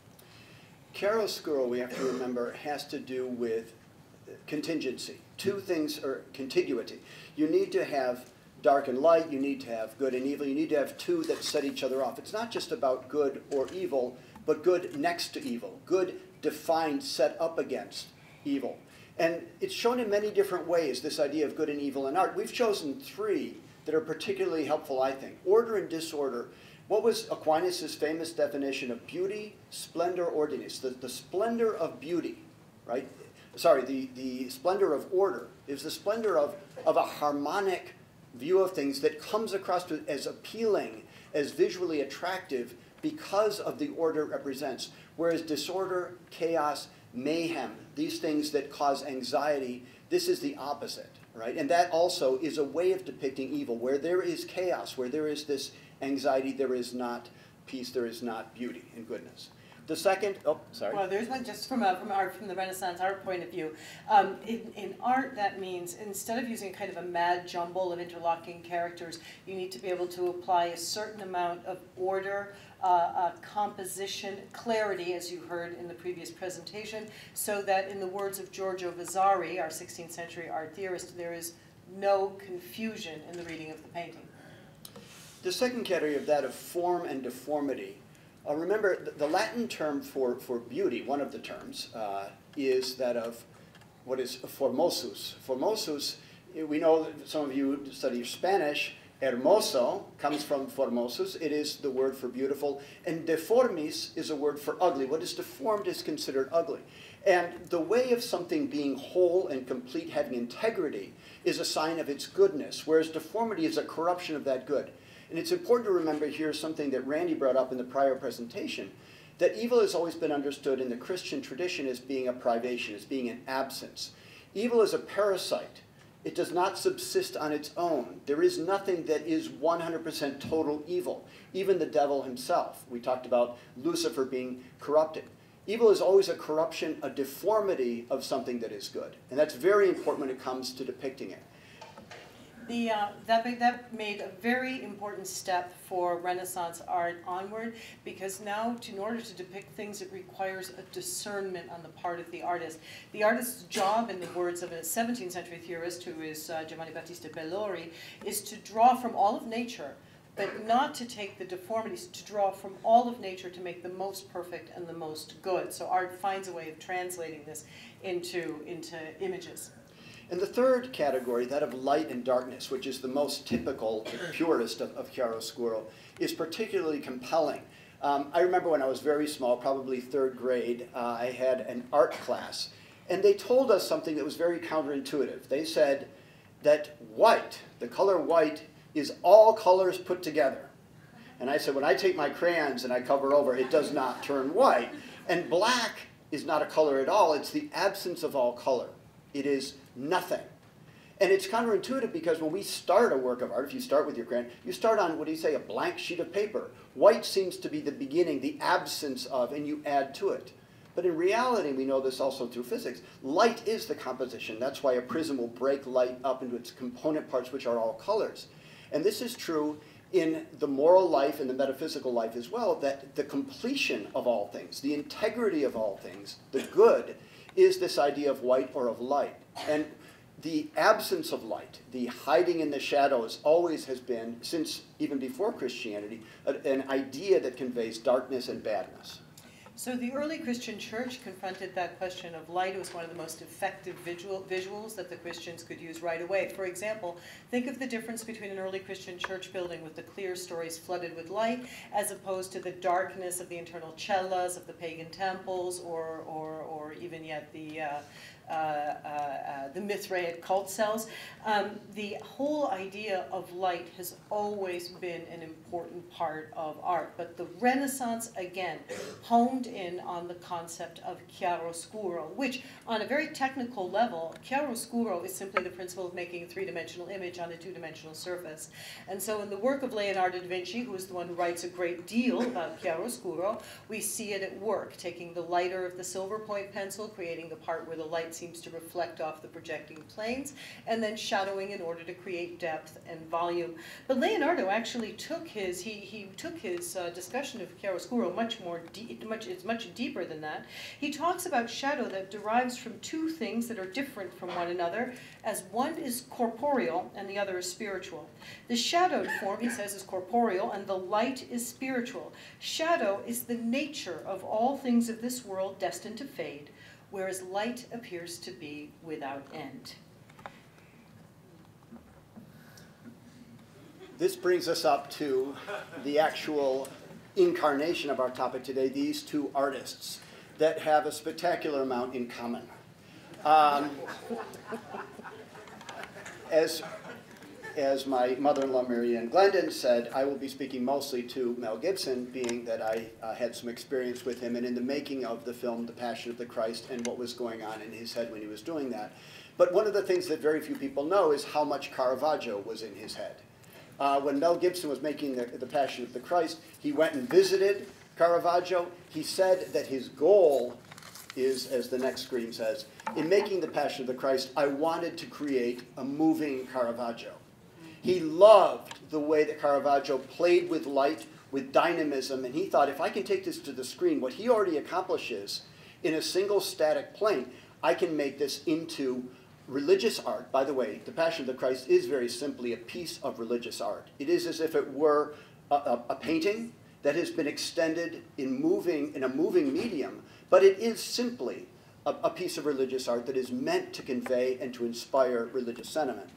Chiaroscuro, we have to remember, has to do with contingency. Two things are contiguity. You need to have dark and light, you need to have good and evil, you need to have two that set each other off. It's not just about good or evil, but good next to evil, good defined, set up against evil. And it's shown in many different ways, this idea of good and evil in art. We've chosen three that are particularly helpful, I think. Order and disorder. What was Aquinas' famous definition of beauty, splendor, ordinis? The, the splendor of beauty, right? sorry, the, the splendor of order is the splendor of, of a harmonic view of things that comes across as appealing, as visually attractive because of the order represents. Whereas disorder, chaos, mayhem, these things that cause anxiety, this is the opposite, right? And that also is a way of depicting evil. Where there is chaos, where there is this anxiety, there is not peace, there is not beauty and goodness. The second, oh, sorry. Well, there's one just from, a, from art, from the Renaissance art point of view. Um, in, in art, that means instead of using kind of a mad jumble of interlocking characters, you need to be able to apply a certain amount of order, uh, uh, composition, clarity, as you heard in the previous presentation, so that in the words of Giorgio Vasari, our 16th century art theorist, there is no confusion in the reading of the painting. The second category of that of form and deformity uh, remember, the, the, Latin term for, for beauty, one of the terms, uh, is that of what is formosus. Formosus, we know that some of you study Spanish, hermoso comes from formosus. It is the word for beautiful. And deformis is a word for ugly. What is deformed is considered ugly. And the way of something being whole and complete, having integrity, is a sign of its goodness, whereas deformity is a corruption of that good. And it's important to remember here something that Randy brought up in the prior presentation, that evil has always been understood in the Christian tradition as being a privation, as being an absence. Evil is a parasite. It does not subsist on its own. There is nothing that is 100% total evil, even the devil himself. We talked about Lucifer being corrupted. Evil is always a corruption, a deformity of something that is good. And that's very important when it comes to depicting it the, uh, that, that made a very important step for Renaissance art onward because now, to, in order to depict things, it requires a discernment on the part of the artist. The artist's job, in the words of a 17th century theorist who is uh, Giovanni Battista Bellori, is to draw from all of nature but not to take the deformities, to draw from all of nature to make the most perfect and the most good. So art finds a way of translating this into, into images. And the third category, that of light and darkness, which is the most typical, purest of, of chiaroscuro, is particularly compelling. Um, I remember when I was very small, probably third grade, uh, I had an art class, and they told us something that was very counterintuitive. They said that white, the color white, is all colors put together. And I said, when I take my crayons and I cover over, it does not turn white. And black is not a color at all, it's the absence of all color. It is nothing. And it's counterintuitive because when we start a work of art, if you start with your crayon, you start on, what do you say, a blank sheet of paper. White seems to be the beginning, the absence of, and you add to it. But in reality, we know this also through physics, light is the composition. That's why a prism will break light up into its component parts, which are all colors. And this is true in the moral life and the metaphysical life as well, that the completion of all things, the integrity of all things, the good, is this idea of white or of light. And the absence of light, the hiding in the shadows, always has been, since even before Christianity, an idea that conveys darkness and badness. So the early Christian church confronted that question of light. It was one of the most effective visual, visuals that the Christians could use right away. For example, think of the difference between an early Christian church building with the clerestories flooded with light as opposed to the darkness of the internal cellas of the pagan temples or, or, or even yet the uh, Uh, uh, uh, the Mithraic cult cells. Um, the whole idea of light has always been an important part of art, but the Renaissance, again, honed in on the concept of chiaroscuro, which on a very technical level, chiaroscuro is simply the principle of making a three-dimensional image on a two-dimensional surface. And so in the work of Leonardo da Vinci, who is the one who writes a great deal about chiaroscuro, we see it at work, taking the lighter of the silver point pencil, creating the part where the light seems to reflect off the projecting planes, and then shadowing in order to create depth and volume. But Leonardo actually took his, he, he took his uh, discussion of chiaroscuro much more, much, it's much deeper than that. He talks about shadow that derives from two things that are different from one another, as one is corporeal and the other is spiritual. The shadowed form, he says, is corporeal, and the light is spiritual. Shadow is the nature of all things of this world destined to fade, whereas light appears to be without end. This brings us up to the actual incarnation of our topic today, these two artists that have a spectacular amount in common. Um, as as my mother-in-law Mary Ann Glendon said, I will be speaking mostly to Mel Gibson, being that I uh, had some experience with him and in the making of the film The Passion of the Christ and what was going on in his head when he was doing that. But one of the things that very few people know is how much Caravaggio was in his head. Uh, when Mel Gibson was making the, the Passion of the Christ, he went and visited Caravaggio. He said that his goal is, as the next screen says, in making the Passion of the Christ, I wanted to create a moving Caravaggio. He loved the way that Caravaggio played with light, with dynamism, and he thought if I can take this to the screen, what he already accomplishes in a single static plane, I can make this into religious art. By the way, The Passion of the Christ is very simply a piece of religious art. It is as if it were a, a, a painting that has been extended in moving in a moving medium, but it is simply a, a piece of religious art that is meant to convey and to inspire religious sentiment.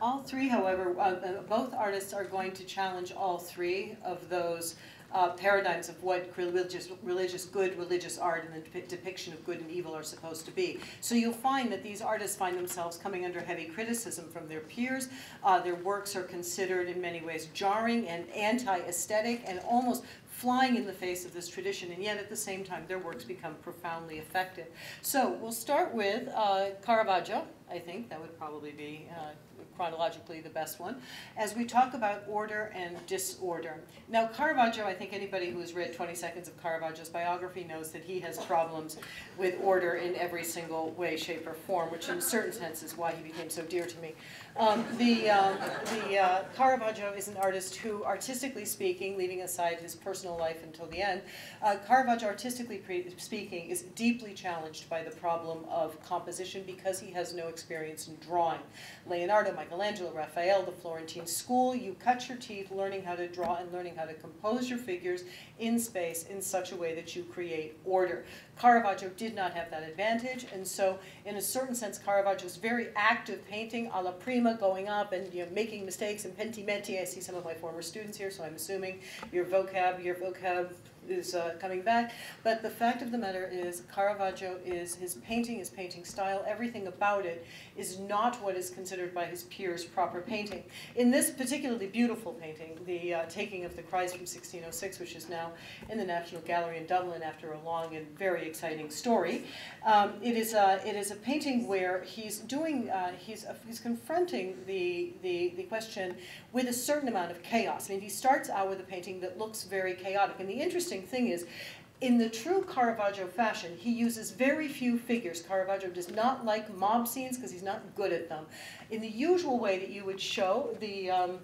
All three, however, uh, both artists are going to challenge all three of those uh, paradigms of what religious, religious good, religious art, and the depiction of good and evil are supposed to be. So you'll find that these artists find themselves coming under heavy criticism from their peers. Uh, their works are considered in many ways jarring and anti-aesthetic and almost flying in the face of this tradition, and yet at the same time their works become profoundly effective. So we'll start with uh, Caravaggio, I think that would probably be uh, chronologically the best one, as we talk about order and disorder. Now, Caravaggio, I think anybody who has read 20 Seconds of Caravaggio's biography knows that he has problems with order in every single way, shape, or form, which in a certain sense is why he became so dear to me. Um, the um, the uh, Caravaggio is an artist who, artistically speaking, leaving aside his personal life until the end, uh, Caravaggio, artistically speaking, is deeply challenged by the problem of composition because he has no experience in drawing. Leonardo, Michelangelo, Raphael, the Florentine school, you cut your teeth learning how to draw and learning how to compose your figures in space in such a way that you create order. Caravaggio did not have that advantage, and so in a certain sense, Caravaggio's very active painting, alla prima, going up and you know, making mistakes and pentimenti. I see some of my former students here, so I'm assuming your vocab, your vocab is uh, coming back. But the fact of the matter is, Caravaggio is his painting, his painting style, everything about it is not what is considered by his peers proper painting. In this particularly beautiful painting, the uh, Taking of the Christ from 1606, which is now in the National Gallery in Dublin after a long and very exciting story, um, it is a it is a painting where he's doing uh, he's uh, he's confronting the, the the question with a certain amount of chaos. I mean, he starts out with a painting that looks very chaotic, and the interesting thing is in the true Caravaggio fashion, he uses very few figures. Caravaggio does not like mob scenes because he's not good at them. In the usual way that you would show the um,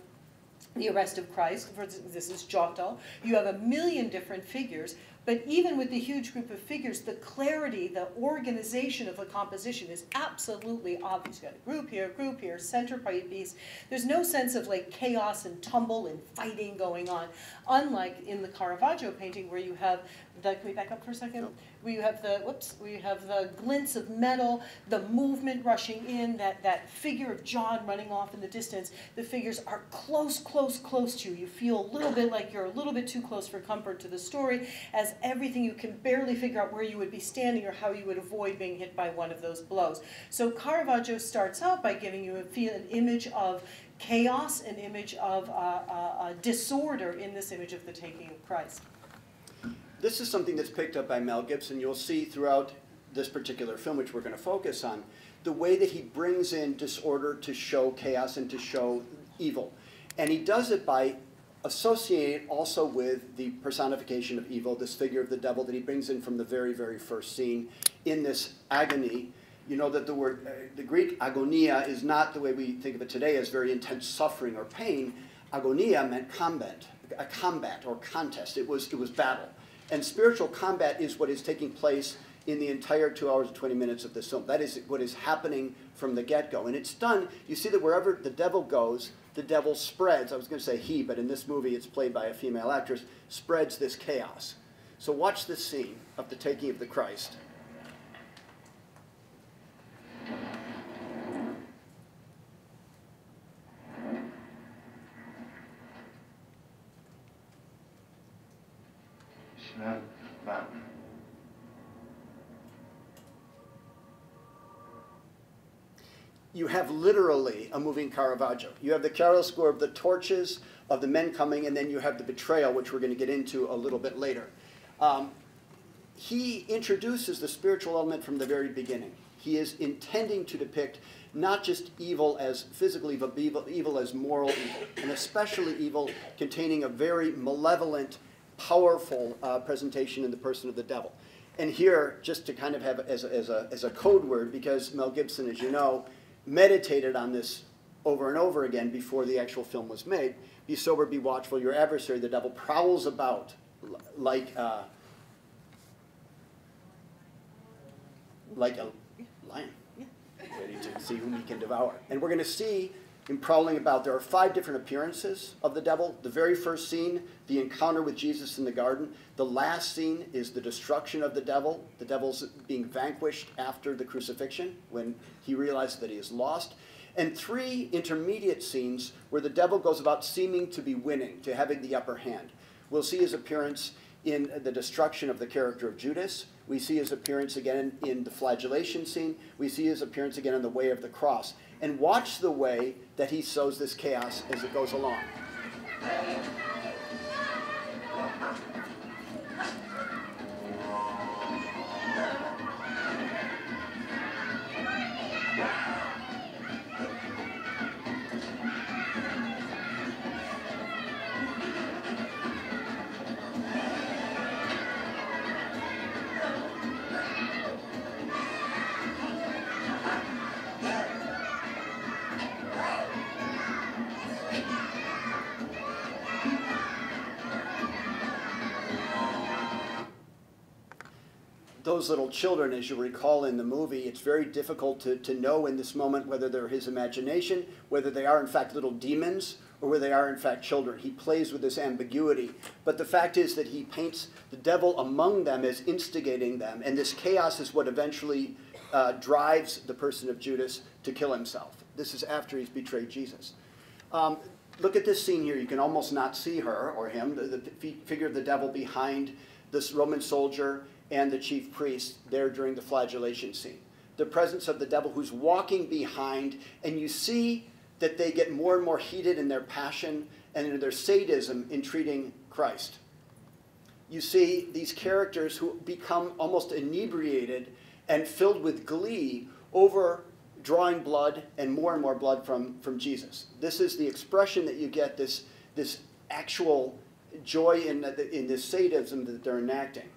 the arrest of Christ, for this is Giotto, you have a million different figures, but even with the huge group of figures, the clarity, the organization of the composition is absolutely obvious. You've got a group here, a group here, center piece. There's no sense of like chaos and tumble and fighting going on, unlike in the Caravaggio painting where you have the, can we back up for a second? You have the, whoops, you have the glints of metal, the movement rushing in, that, that figure of John running off in the distance. The figures are close, close, close to you. You feel a little bit like you're a little bit too close for comfort to the story, as everything you can barely figure out where you would be standing or how you would avoid being hit by one of those blows. So Caravaggio starts out by giving you a feel, an image of chaos, an image of uh, uh, disorder in this image of the taking of Christ. This is something that's picked up by Mel Gibson. You'll see throughout this particular film, which we're going to focus on, the way that he brings in disorder to show chaos and to show evil. And he does it by associating also with the personification of evil, this figure of the devil that he brings in from the very, very first scene in this agony. You know that the word, uh, the Greek agonia is not the way we think of it today as very intense suffering or pain. Agonia meant combat, a combat or contest. It was, it was battle. And spiritual combat is what is taking place in the entire two hours and 20 minutes of this film. That is what is happening from the get go. And it's done, you see that wherever the devil goes, the devil spreads. I was going to say he, but in this movie it's played by a female actress, spreads this chaos. So watch this scene of the taking of the Christ. You have literally a moving Caravaggio. You have the chiaroscuro of the torches, of the men coming, and then you have the betrayal, which we're going to get into a little bit later. Um, he introduces the spiritual element from the very beginning. He is intending to depict not just evil as physical evil, evil, evil as moral evil, and especially evil containing a very malevolent, powerful uh, presentation in the person of the devil. And here, just to kind of have as a, as, a, as a code word, because Mel Gibson, as you know, meditated on this over and over again before the actual film was made. Be sober, be watchful. Your adversary, the devil, prowls about like uh, like a lion, ready to see whom he can devour. And we're going to see in prowling about, there are five different appearances of the devil. The very first scene, the encounter with Jesus in the garden. The last scene is the destruction of the devil. The devil's being vanquished after the crucifixion when he realizes that he is lost. And three intermediate scenes where the devil goes about seeming to be winning, to having the upper hand. We'll see his appearance in the destruction of the character of Judas. We see his appearance again in the flagellation scene. We see his appearance again on the way of the cross and watch the way that he sows this chaos as it goes along. Those little children, as you recall in the movie, it's very difficult to, to know in this moment whether they're his imagination, whether they are in fact little demons, or whether they are in fact children. He plays with this ambiguity. But the fact is that he paints the devil among them as instigating them, and this chaos is what eventually uh, drives the person of Judas to kill himself. This is after he's betrayed Jesus. Um, look at this scene here. You can almost not see her or him, the, the figure of the devil behind this Roman soldier and the chief priest there during the flagellation scene. The presence of the devil who's walking behind, and you see that they get more and more heated in their passion and in their sadism in treating Christ. You see these characters who become almost inebriated and filled with glee over drawing blood and more and more blood from, from Jesus. This is the expression that you get, this, this actual joy in, in this sadism that they're enacting.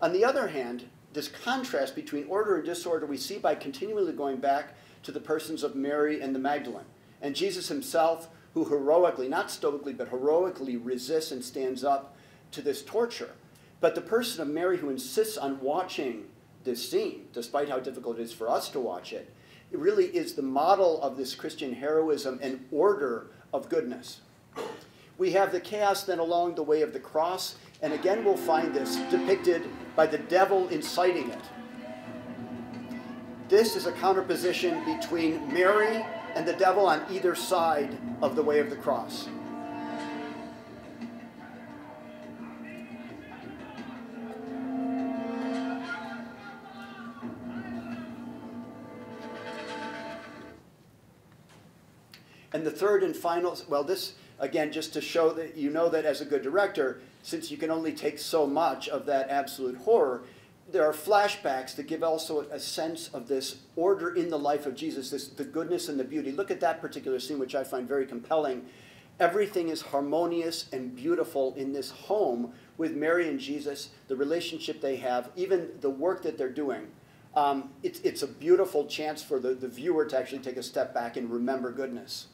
On the other hand, this contrast between order and disorder we see by continually going back to the persons of Mary and the Magdalene. And Jesus himself, who heroically, not stoically, but heroically resists and stands up to this torture. But the person of Mary who insists on watching this scene, despite how difficult it is for us to watch it, it really is the model of this Christian heroism and order of goodness. We have the chaos then along the way of the cross, and again we'll find this depicted by the devil inciting it. This is a counterposition between Mary and the devil on either side of the way of the cross. And the third and final, well, this, again, just to show that you know that as a good director, since you can only take so much of that absolute horror, there are flashbacks that give also a sense of this order in the life of Jesus, this, the goodness and the beauty. Look at that particular scene, which I find very compelling. Everything is harmonious and beautiful in this home with Mary and Jesus, the relationship they have, even the work that they're doing. Um, it's, it's a beautiful chance for the, the viewer to actually take a step back and remember goodness.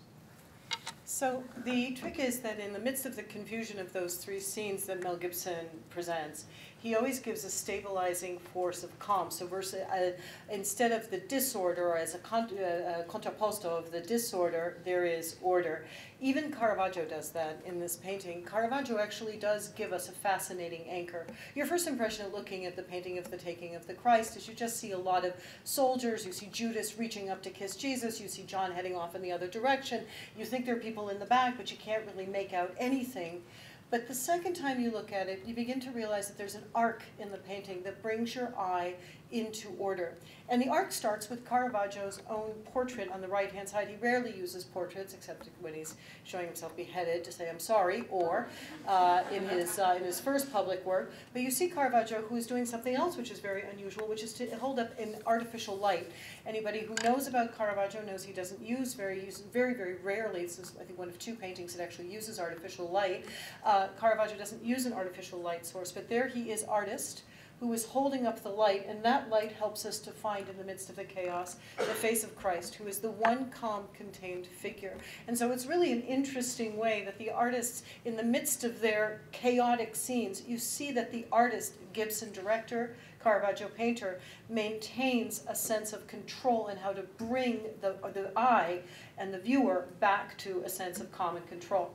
So the trick is that in the midst of the confusion of those three scenes that Mel Gibson presents, he always gives a stabilizing force of calm. So versus, uh, instead of the disorder, or as a, con- uh, a contrapposto of the disorder, there is order. Even Caravaggio does that in this painting. Caravaggio actually does give us a fascinating anchor. Your first impression of looking at the painting of the Taking of the Christ is you just see a lot of soldiers. You see Judas reaching up to kiss Jesus. You see John heading off in the other direction. You think there are people in the back, but you can't really make out anything. But the second time you look at it, you begin to realize that there's an arc in the painting that brings your eye into order. And the arc starts with Caravaggio's own portrait on the right-hand side. He rarely uses portraits except when he's showing himself beheaded to say I'm sorry, or uh, in, his, uh, in his first public work. But you see Caravaggio who is doing something else which is very unusual, which is to hold up an artificial light. Anybody who knows about Caravaggio knows he doesn't use very, use, very, very rarely, this is I think one of two paintings that actually uses artificial light. Uh, Caravaggio doesn't use an artificial light source, but there he is artist, who is holding up the light, and that light helps us to find in the midst of the chaos the face of Christ, who is the one calm, contained figure. And so it's really an interesting way that the artists, in the midst of their chaotic scenes, you see that the artist, Gibson director, Caravaggio painter, maintains a sense of control and how to bring the, the eye and the viewer back to a sense of calm and control.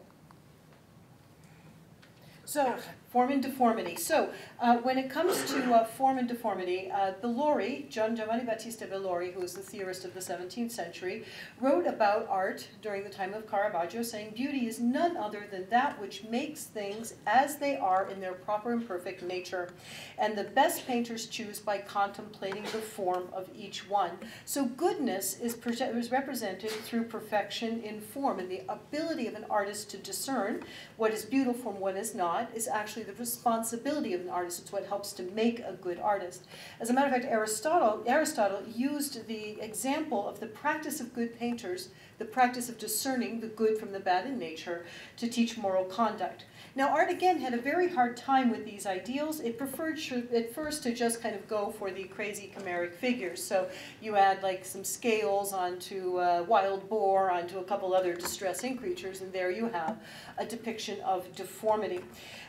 So, form and deformity. So, uh, when it comes to uh, form and deformity, uh, Valori, Gian Giovanni Battista Bellori, who was the theorist of the 17th century, wrote about art during the time of Caravaggio, saying beauty is none other than that which makes things as they are in their proper and perfect nature. And the best painters choose by contemplating the form of each one. So, goodness is, is represented through perfection in form, and the ability of an artist to discern what is beautiful from what is not is actually the responsibility of an artist. It's what helps to make a good artist. As a matter of fact, Aristotle, Aristotle used the example of the practice of good painters, the practice of discerning the good from the bad in nature, to teach moral conduct. Now, art again had a very hard time with these ideals. It preferred at first to just kind of go for the crazy chimeric figures. So you add like some scales onto a wild boar, onto a couple other distressing creatures, and there you have a depiction of deformity.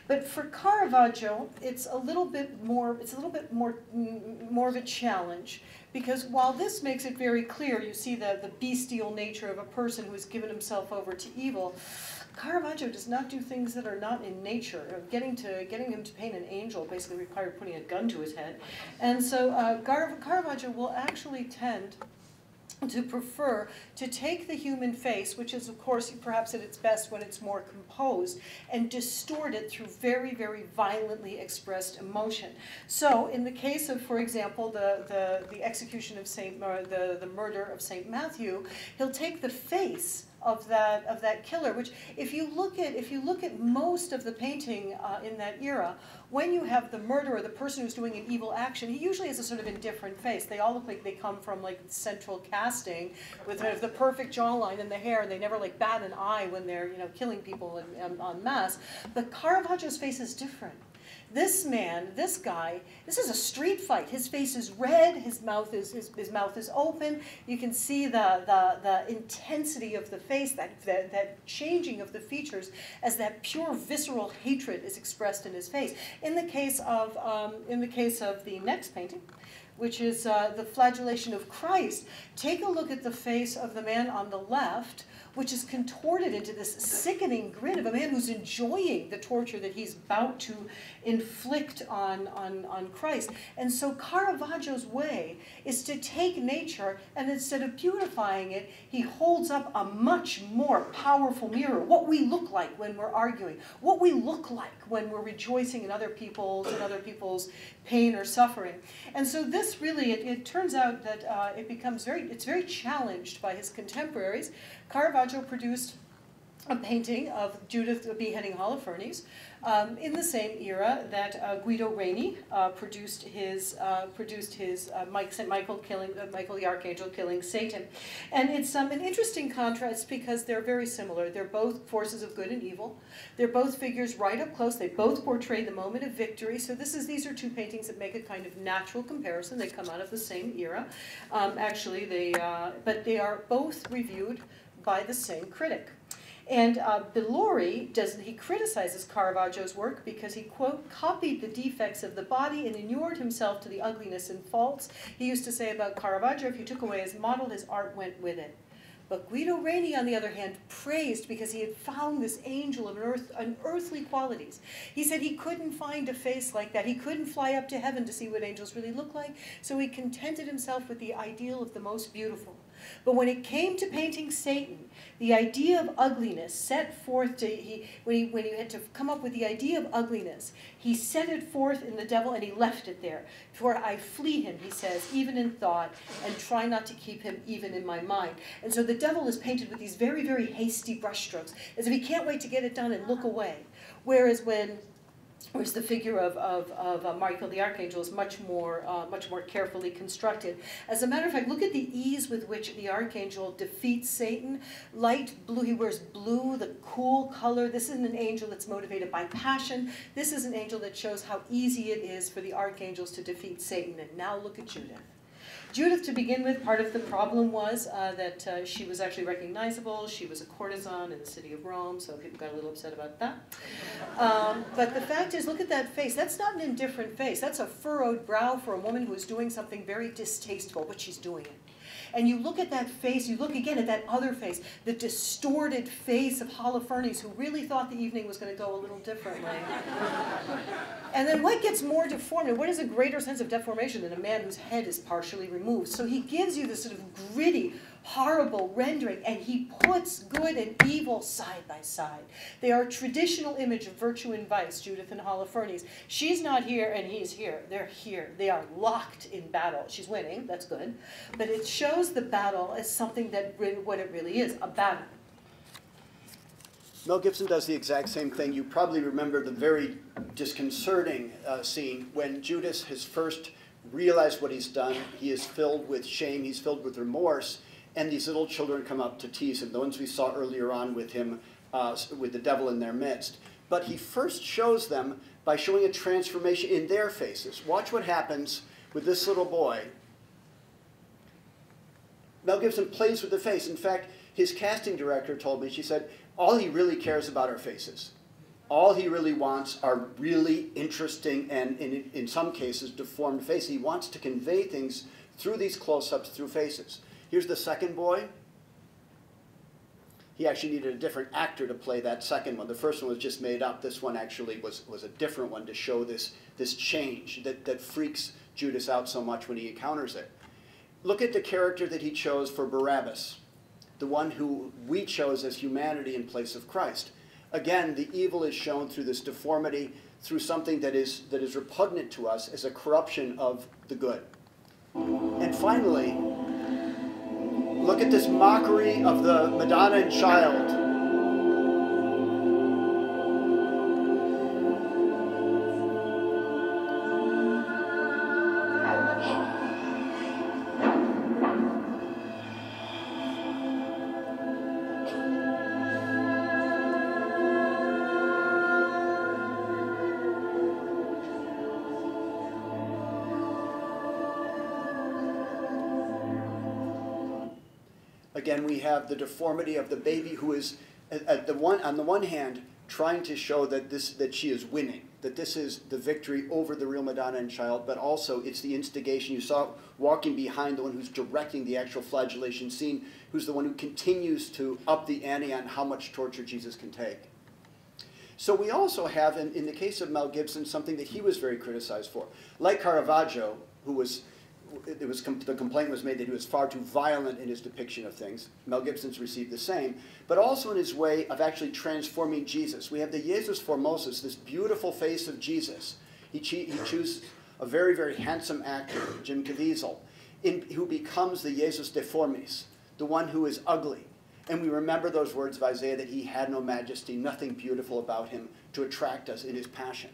But for Caravaggio, it's a little bit more. It's a little bit more mm, more of a challenge because while this makes it very clear, you see the the bestial nature of a person who has given himself over to evil. Caravaggio does not do things that are not in nature. Getting to getting him to paint an angel basically required putting a gun to his head, and so uh, Caravaggio will actually tend to prefer to take the human face, which is, of course, perhaps at its best when it's more composed, and distort it through very, very violently expressed emotion. So, in the case of, for example, the, the, the execution of Saint, uh, the, the murder of Saint Matthew, he'll take the face of that of that killer. Which, if you look at if you look at most of the painting uh, in that era, when you have the murderer, the person who's doing an evil action, he usually has a sort of indifferent face. They all look like they come from like central casting with sort of the perfect jawline and the hair, and they never like bat an eye when they're you know killing people en masse. But Caravaggio's face is different This man, this guy, this is a street fight. His face is red, his mouth is, his, his mouth is open. You can see the, the, the intensity of the face, that, that, that changing of the features as that pure visceral hatred is expressed in his face. In the case of, um, in the, case of the next painting, which is uh, the flagellation of Christ, take a look at the face of the man on the left which is contorted into this sickening grin of a man who's enjoying the torture that he's about to inflict on, on, on Christ. And so Caravaggio's way is to take nature and instead of beautifying it, he holds up a much more powerful mirror. What we look like when we're arguing, what we look like when we're rejoicing in other people's and other people's pain or suffering. And so this really, it, it turns out that uh, it becomes very, it's very challenged by his contemporaries. Caravaggio produced a painting of Judith beheading Holofernes um, in the same era that uh, Guido Reni uh, produced his uh, produced his uh, Mike, St. Michael killing uh, Michael the Archangel killing Satan, and it's um, an interesting contrast because they're very similar. They're both forces of good and evil. They're both figures right up close. They both portray the moment of victory. So this is these are two paintings that make a kind of natural comparison. They come out of the same era, um, actually. They uh, but they are both reviewed by the same critic. And uh, Bellori, does, he criticizes Caravaggio's work because he, quote, copied the defects of the body and inured himself to the ugliness and faults. He used to say about Caravaggio, if you took away his model, his art went with it. But Guido Reni, on the other hand, praised because he had found this angel of earth, unearthly qualities. He said he couldn't find a face like that. He couldn't fly up to heaven to see what angels really look like, so he contented himself with the ideal of the most beautiful. But when it came to painting Satan, the idea of ugliness set forth to, he, when, he, when he had to come up with the idea of ugliness, he set it forth in the devil and he left it there. For I flee him, he says, even in thought, and try not to keep him even in my mind. And so the devil is painted with these very, very hasty brushstrokes, as if he can't wait to get it done and look away. Whereas when whereas the figure of, of, of uh, Michael the Archangel is much more, uh, much more carefully constructed. As a matter of fact, look at the ease with which the Archangel defeats Satan. Light blue, he wears blue, the cool color. This isn't an angel that's motivated by passion. This is an angel that shows how easy it is for the Archangels to defeat Satan. And now look at Judith. Judith, to begin with, part of the problem was uh, that uh, she was actually recognizable. She was a courtesan in the city of Rome, so people got a little upset about that. Um, but the fact is, look at that face. That's not an indifferent face. That's a furrowed brow for a woman who is doing something very distasteful, but she's doing it. And you look at that face, you look again at that other face, the distorted face of Holofernes, who really thought the evening was going to go a little differently. and then what gets more deformed? And what is a greater sense of deformation than a man whose head is partially removed? So he gives you this sort of gritty, horrible rendering, and he puts good and evil side by side. They are a traditional image of virtue and vice, Judith and Holofernes. She's not here and he's here. They're here. They are locked in battle. She's winning, that's good. But it shows the battle as something that what it really is, a battle. Mel Gibson does the exact same thing. You probably remember the very disconcerting uh, scene when Judas has first realized what he's done. He is filled with shame, he's filled with remorse, and these little children come up to tease him, the ones we saw earlier on with him, uh, with the devil in their midst. But he first shows them by showing a transformation in their faces. Watch what happens with this little boy. Mel Gibson plays with the face. In fact, his casting director told me, she said, all he really cares about are faces. All he really wants are really interesting and, in, in some cases, deformed faces. He wants to convey things through these close-ups, through faces. Here's the second boy. He actually needed a different actor to play that second one. The first one was just made up. This one actually was, was a different one to show this, this change that, that freaks Judas out so much when he encounters it. Look at the character that he chose for Barabbas, the one who we chose as humanity in place of Christ. Again, the evil is shown through this deformity, through something that is, that is repugnant to us as a corruption of the good. And finally, Look at this mockery of the Madonna and child. Have the deformity of the baby who is, at, the one, on the one hand, trying to show that, this, that she is winning, that this is the victory over the real Madonna and child, but also it's the instigation. You saw walking behind the one who's directing the actual flagellation scene, who's the one who continues to up the ante on how much torture Jesus can take. So we also have, in, in the case of Mel Gibson, something that he was very criticized for. Like Caravaggio, who was, it was the complaint was made that he was far too violent in his depiction of things. Mel Gibson's received the same, but also in his way of actually transforming Jesus. We have the Jesus Formosus, this beautiful face of Jesus. He, he chooses a very, very handsome actor, Jim Caviezel, in, who becomes the Jesus Deformis, the one who is ugly, and we remember those words of Isaiah that he had no majesty, nothing beautiful about him to attract us in his passion.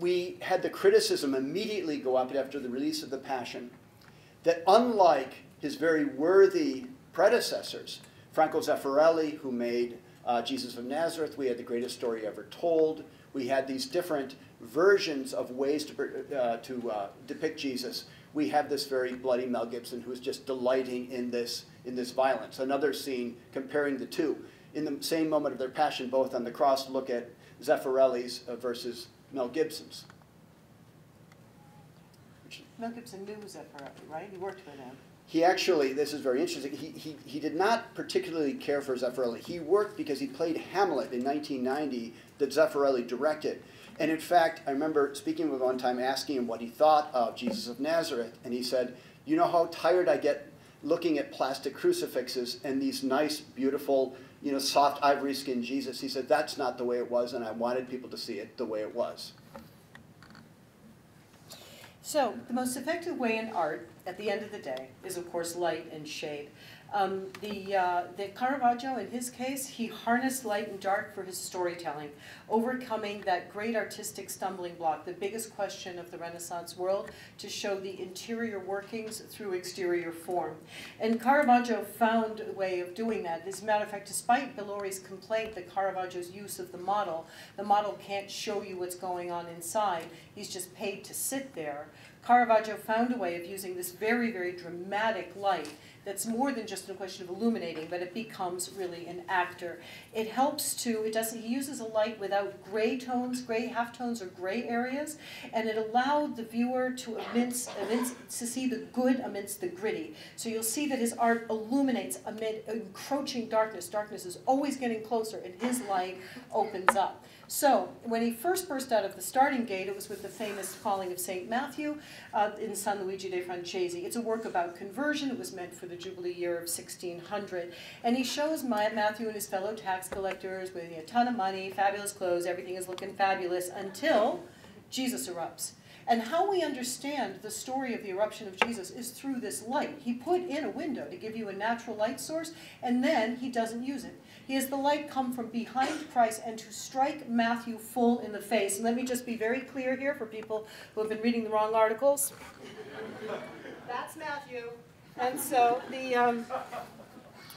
We had the criticism immediately go up after the release of the Passion that unlike his very worthy predecessors, Franco Zeffirelli, who made uh, Jesus of Nazareth, we had the greatest story ever told. We had these different versions of ways to, uh, to uh, depict Jesus. We have this very bloody Mel Gibson who is just delighting in this in this violence. Another scene comparing the two. In the same moment of their passion, both on the cross, look at Zeffirelli's uh, versus Mel Gibson's. Mel Gibson knew Zeffirelli, right? He worked with him. He actually, this is very interesting, he, he, he did not particularly care for Zeffirelli. He worked because he played Hamlet in 1990 that Zeffirelli directed. And in fact, I remember speaking with him one time, asking him what he thought of Jesus of Nazareth, and he said, you know how tired I get looking at plastic crucifixes and these nice, beautiful, you know, soft ivory skinned Jesus. He said, that's not the way it was, and I wanted people to see it the way it was. So, the most effective way in art, at the end of the day, is of course light and shade. Um, the, uh, the Caravaggio, in his case, he harnessed light and dark for his storytelling, overcoming that great artistic stumbling block, the biggest question of the Renaissance world, to show the interior workings through exterior form. And Caravaggio found a way of doing that. As a matter of fact, despite Bellori's complaint that Caravaggio's use of the model, the model can't show you what's going on inside, he's just paid to sit there. Caravaggio found a way of using this very, very dramatic light that's more than just a question of illuminating, but it becomes really an actor. It helps to, it doesn't, he uses a light without gray tones, gray halftones or gray areas, and it allowed the viewer to amidst, amidst, to see the good amidst the gritty. So you'll see that his art illuminates amid encroaching darkness. Darkness is always getting closer, and his light opens up. So when he first burst out of the starting gate, it was with the famous Calling of St. Matthew uh, in San Luigi dei Francesi. It's a work about conversion. It was meant for the Jubilee year of 1600. And he shows Matthew and his fellow tax collectors with a ton of money, fabulous clothes, everything is looking fabulous until Jesus erupts. And how we understand the story of the eruption of Jesus is through this light. He put in a window to give you a natural light source, and then he doesn't use it. He has the light come from behind Christ and to strike Matthew full in the face. And let me just be very clear here for people who have been reading the wrong articles. That's Matthew. And so the um,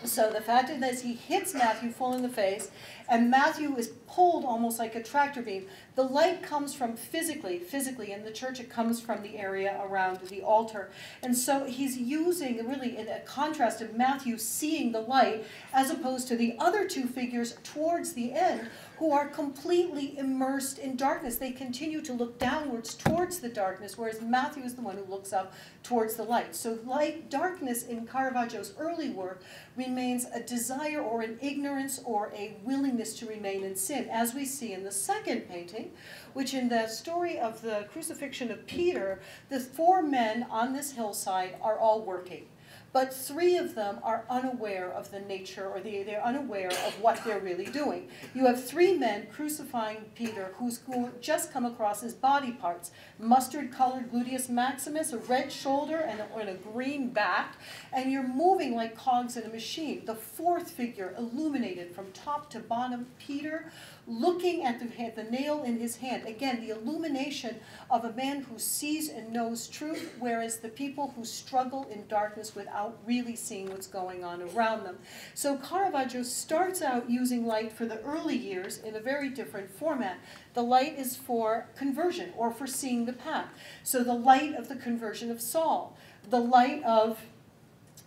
so the fact is he hits Matthew full in the face, and Matthew is pulled almost like a tractor beam. The light comes from physically, physically in the church, it comes from the area around the altar. And so he's using really in a contrast of Matthew seeing the light as opposed to the other two figures towards the end who are completely immersed in darkness. They continue to look downwards towards the darkness, whereas Matthew is the one who looks up towards the light. So light, darkness in Caravaggio's early work remains a desire or an ignorance or a willingness to remain in sin, as we see in the second painting, which in the story of the crucifixion of Peter, the four men on this hillside are all working but three of them are unaware of the nature or the, they're unaware of what they're really doing. You have three men crucifying Peter who's who just come across his body parts. Mustard colored gluteus maximus, a red shoulder and a, and a green back, and you're moving like cogs in a machine. The fourth figure illuminated from top to bottom, Peter, looking at the, the nail in his hand. Again, the illumination of a man who sees and knows truth, whereas the people who struggle in darkness without really seeing what's going on around them. So Caravaggio starts out using light for the early years in a very different format. The light is for conversion or for seeing the path. So the light of the conversion of Saul, the light of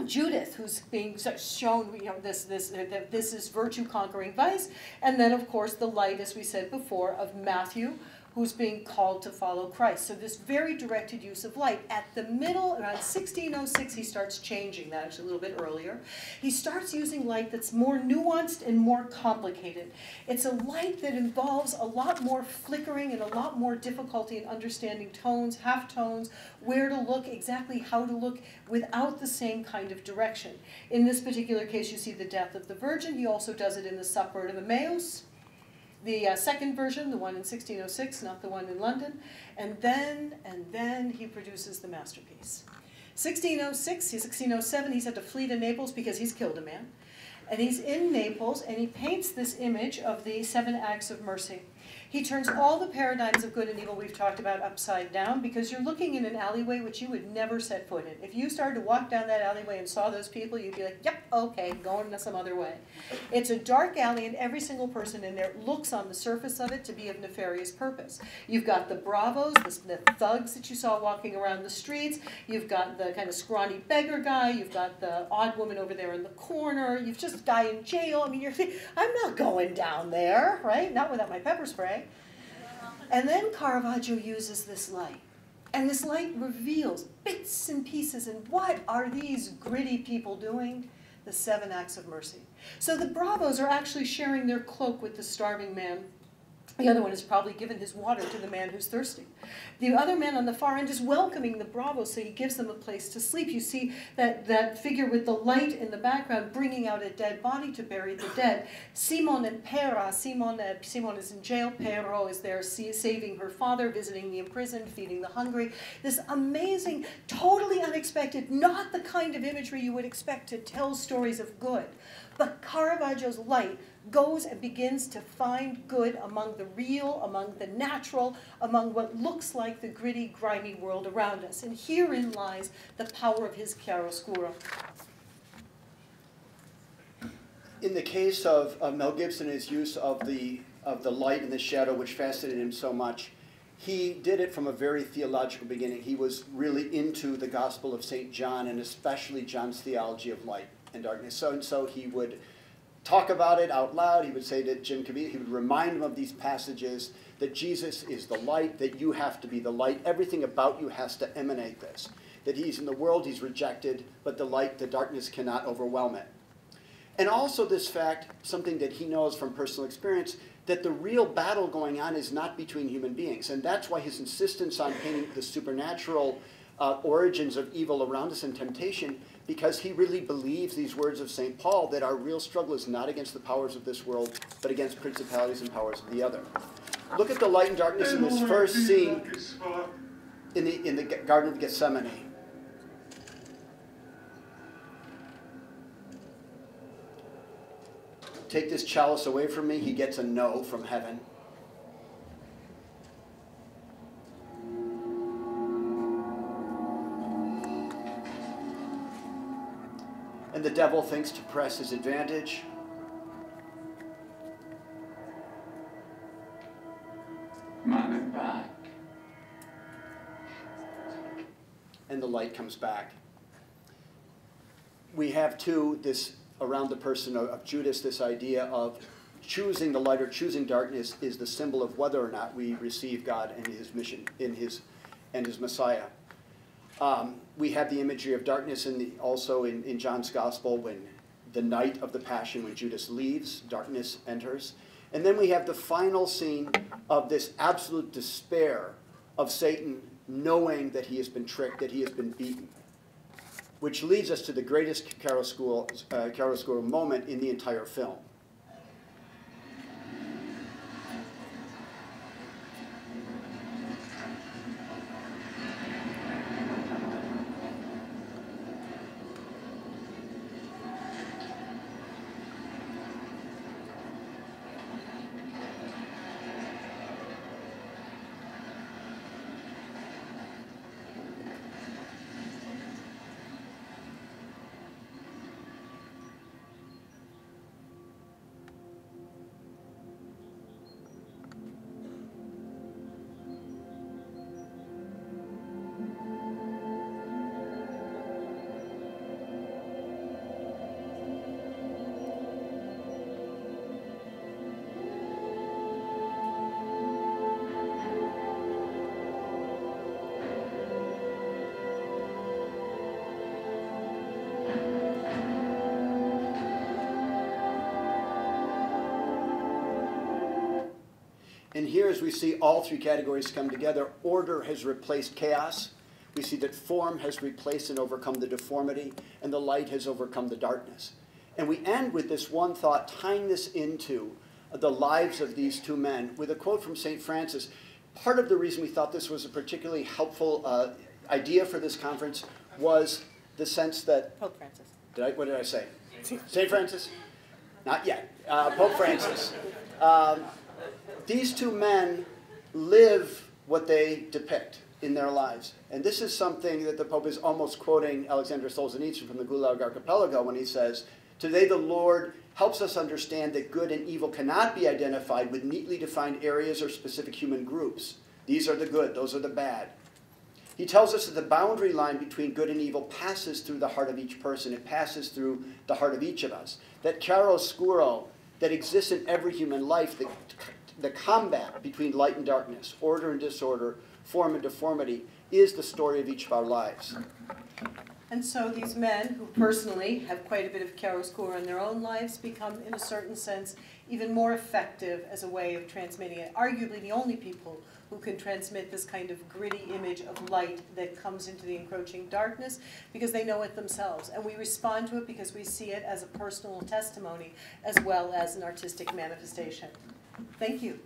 Judith, who's being shown, you know, this, this, that this is virtue conquering vice, and then of course the light, as we said before, of Matthew, who's being called to follow Christ. So this very directed use of light. At the middle, around 1606, he starts changing that, actually a little bit earlier. He starts using light that's more nuanced and more complicated. It's a light that involves a lot more flickering and a lot more difficulty in understanding tones, half tones, where to look, exactly how to look, without the same kind of direction. In this particular case, you see the death of the Virgin. He also does it in the Supper of Emmaus the uh, second version, the one in 1606, not the one in London, and then, and then he produces the masterpiece. 1606, 1607, he's had to flee to Naples because he's killed a man. And he's in Naples, and he paints this image of the seven acts of mercy. He turns all the paradigms of good and evil we've talked about upside down because you're looking in an alleyway which you would never set foot in. If you started to walk down that alleyway and saw those people, you'd be like, yep, okay, going some other way. It's a dark alley, and every single person in there looks on the surface of it to be of nefarious purpose. You've got the bravos, the, the thugs that you saw walking around the streets. You've got the kind of scrawny beggar guy. You've got the odd woman over there in the corner. You've just guy in jail. I mean, you're, I'm not going down there, right? Not without my pepper spray. And then Caravaggio uses this light. And this light reveals bits and pieces. And what are these gritty people doing? The seven acts of mercy. So the bravos are actually sharing their cloak with the starving man the other one has probably given his water to the man who's thirsty. The other man on the far end is welcoming the bravo, so he gives them a place to sleep. You see that, that figure with the light in the background bringing out a dead body to bury the dead. Cimon and Pero, Cimon, uh, Cimon is in jail, Pero is there saving her father, visiting the imprisoned, feeding the hungry. This amazing, totally unexpected, not the kind of imagery you would expect to tell stories of good. But Caravaggio's light goes and begins to find good among the real, among the natural, among what looks like the gritty, grimy world around us. And herein lies the power of his chiaroscuro. In the case of, Mel Gibson, his use of the, of the light and the shadow, which fascinated him so much, he did it from a very theological beginning. He was really into the Gospel of St. John and especially John's theology of light and darkness. So and so he would talk about it out loud. He would say to Jim Caviezel, he would remind him of these passages that Jesus is the light, that you have to be the light. Everything about you has to emanate this. That he's in the world, he's rejected, but the light, the darkness cannot overwhelm it. And also this fact, something that he knows from personal experience, that the real battle going on is not between human beings. And that's why his insistence on painting the supernatural uh, origins of evil around us and temptation because he really believes these words of St. Paul that our real struggle is not against the powers of this world, but against principalities and powers of the other. Look at the light and darkness in this first scene in the, in the Garden of Gethsemane. Take this chalice away from me, he gets a no from heaven. And the devil thinks to press his advantage. Mom back. And the light comes back. We have too this around the person of, of Judas this idea of choosing the light or choosing darkness is the symbol of whether or not we receive God and His mission in His and His Messiah. Um, we have the imagery of darkness in the, also in, in John's Gospel when the night of the Passion, when Judas leaves, darkness enters. And then we have the final scene of this absolute despair of Satan knowing that he has been tricked, that he has been beaten, which leads us to the greatest chiaroscuro, uh, moment in the entire film. As we see all three categories come together, order has replaced chaos. We see that form has replaced and overcome the deformity, and the light has overcome the darkness. And we end with this one thought, tying this into the lives of these two men, with a quote from St. Francis. Part of the reason we thought this was a particularly helpful uh, idea for this conference was the sense that. Pope Francis. Did I, what did I say? St. Francis? Not yet. Uh, Pope Francis. Um, these two men live what they depict in their lives. And this is something that the Pope is almost quoting Alexander Solzhenitsyn from the Gulag Archipelago when he says, Today the Lord helps us understand that good and evil cannot be identified with neatly defined areas or specific human groups. These are the good, those are the bad. He tells us that the boundary line between good and evil passes through the heart of each person. It passes through the heart of each of us. That chiaroscuro that exists in every human life, the combat between light and darkness, order and disorder, form and deformity, is the story of each of our lives. And so these men, who personally have quite a bit of chiaroscuro in their own lives, become, in a certain sense, even more effective as a way of transmitting it. Arguably the only people who can transmit this kind of gritty image of light that comes into the encroaching darkness because they know it themselves. And we respond to it because we see it as a personal testimony as well as an artistic manifestation. Thank you.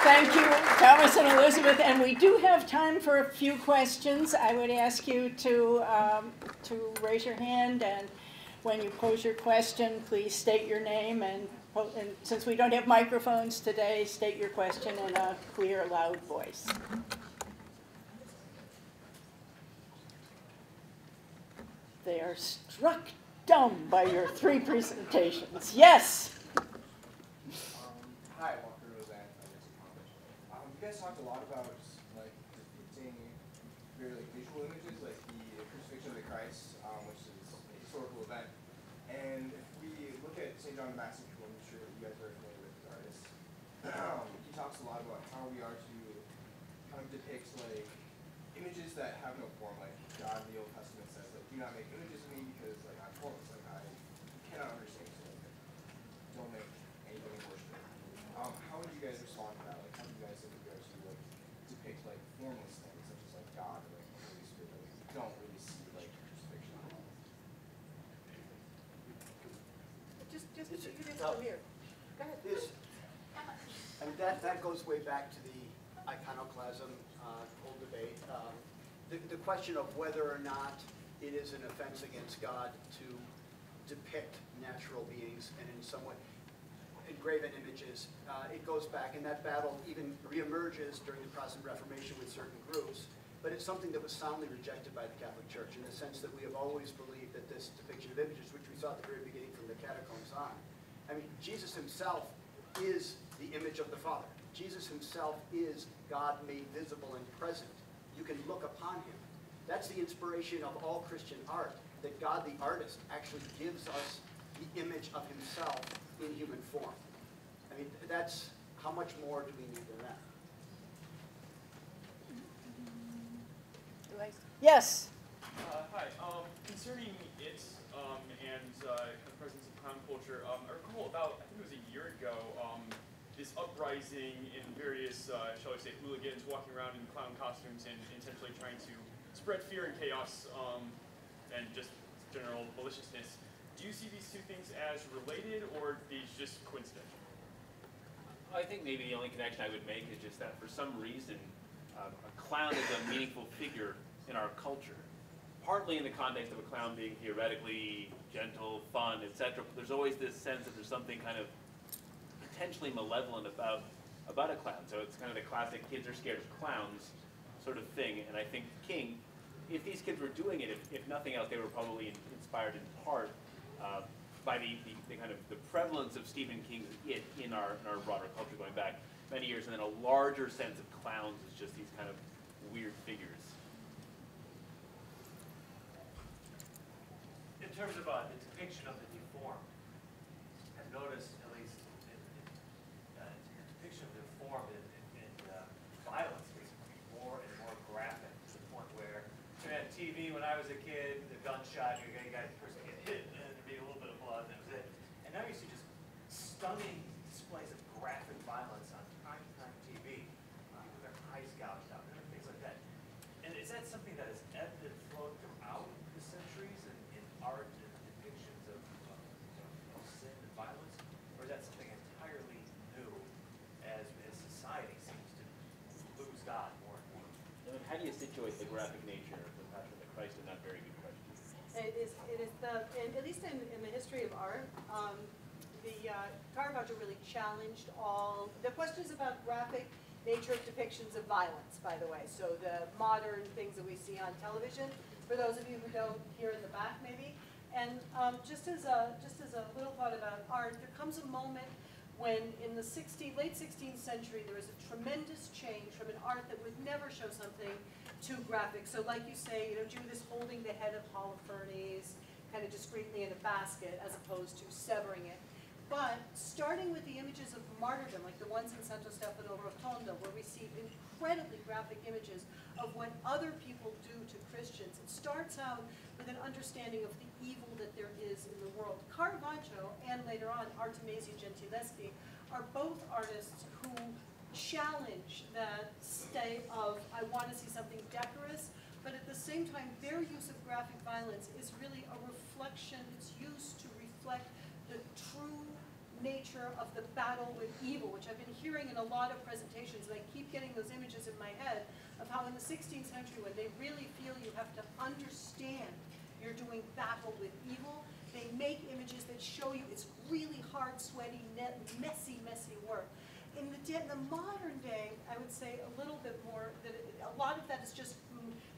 Thank you, Thomas and Elizabeth, and we do have time for a few questions. I would ask you to, um, to raise your hand, and when you pose your question, please state your name, and, po- and since we don't have microphones today, state your question in a clear, loud voice. They are struck dumb by your three presentations. Yes? Um, hi, Walker Roseanne from Music College. Um, you guys talked a lot about like depicting very like visual images, like the crucifixion of the Christ, um, which is a historical event. And if we look at St. John the Baptist, who I'm sure you guys are familiar with as artists, he talks a lot about how we are to kind of depict like images that have no form, like God in the Old Testament says, like, do not make images of me because like I'm formless, like I cannot understand. So, like, don't make anything worship. Um, how would you guys respond to that? Like, how do you guys think you guys to like depict like formless things such as like God or like the Holy Spirit that we don't really see like crucifixion? Just, just, Is it- you just and that, that goes way back to the iconoclasm, uh, whole debate. Um, The, the question of whether or not it is an offense against God to depict natural beings and in some way engraven images. Uh, It goes back, and that battle even reemerges during the Protestant Reformation with certain groups, but it's something that was soundly rejected by the Catholic Church in the sense that we have always believed that this depiction of images, which we saw at the very beginning from the catacombs on, I mean, Jesus himself is the image of the Father. Jesus himself is God made visible and present. You can look upon him. That's the inspiration of all Christian art, that God the artist actually gives us the image of himself in human form. I mean, that's, how much more do we need than that? Yes? Uh, hi. Um, concerning it um, and uh, the presence of culture, um, I recall about I think it was a year ago um, this uprising in various, uh, shall we say, hooligans walking around in clown costumes and intentionally trying to spread fear and chaos um, and just general maliciousness. Do you see these two things as related or these just coincidental? I think maybe the only connection I would make is just that for some reason, um, a clown is a meaningful figure in our culture. Partly in the context of a clown being theoretically gentle, fun, etc. But there's always this sense that there's something kind of potentially malevolent about about a clown. So it's kind of the classic kids are scared of clowns sort of thing. And I think King, if these kids were doing it, if, if nothing else, they were probably in- inspired in part uh, by the, the, the kind of the prevalence of Stephen King's It in our, in our broader culture going back many years, and then a larger sense of clowns as just these kind of weird figures. terms of uh, the depiction of the deformed, I've noticed, at least in, in, uh, the depiction of the deformed in, in uh, violence is more and more graphic to the point where, you had TV when I was a kid, the gunshot, the graphic nature of the Passion of the Christ in that very good question? It is, it is the, in- at least in, in the history of art, um, the, uh, Caravaggio really challenged all, the questions about graphic nature of depictions of violence, by the way. So the modern things that we see on television, for those of you who don't, here in the back maybe. And, um, just as a, just as a little thought about art, there comes a moment when in the 16, late 16th century, there was a tremendous change from an art that would never show something too graphic. So like you say, you know, Judas holding the head of Holofernes kind of discreetly in a basket as opposed to severing it. But starting with the images of martyrdom, like the ones in Santo Stefano Rotondo, where we see incredibly graphic images of what other people do to Christians, it starts out with an understanding of the evil that there is in the world. Caravaggio and later on Artemisia Gentileschi are both artists challenge that state of, I want to see something decorous, but at the same time, their use of graphic violence is really a reflection, it's used to reflect the true nature of the battle with evil, which I've been hearing in a lot of presentations, and I keep getting those images in my head of how in the 16th century, when they really feel you have to understand you're doing battle with evil, they make images that show you it's really hard, sweaty, messy, messy work. In the, the modern day, I would say a little bit more, that it, a lot of that is just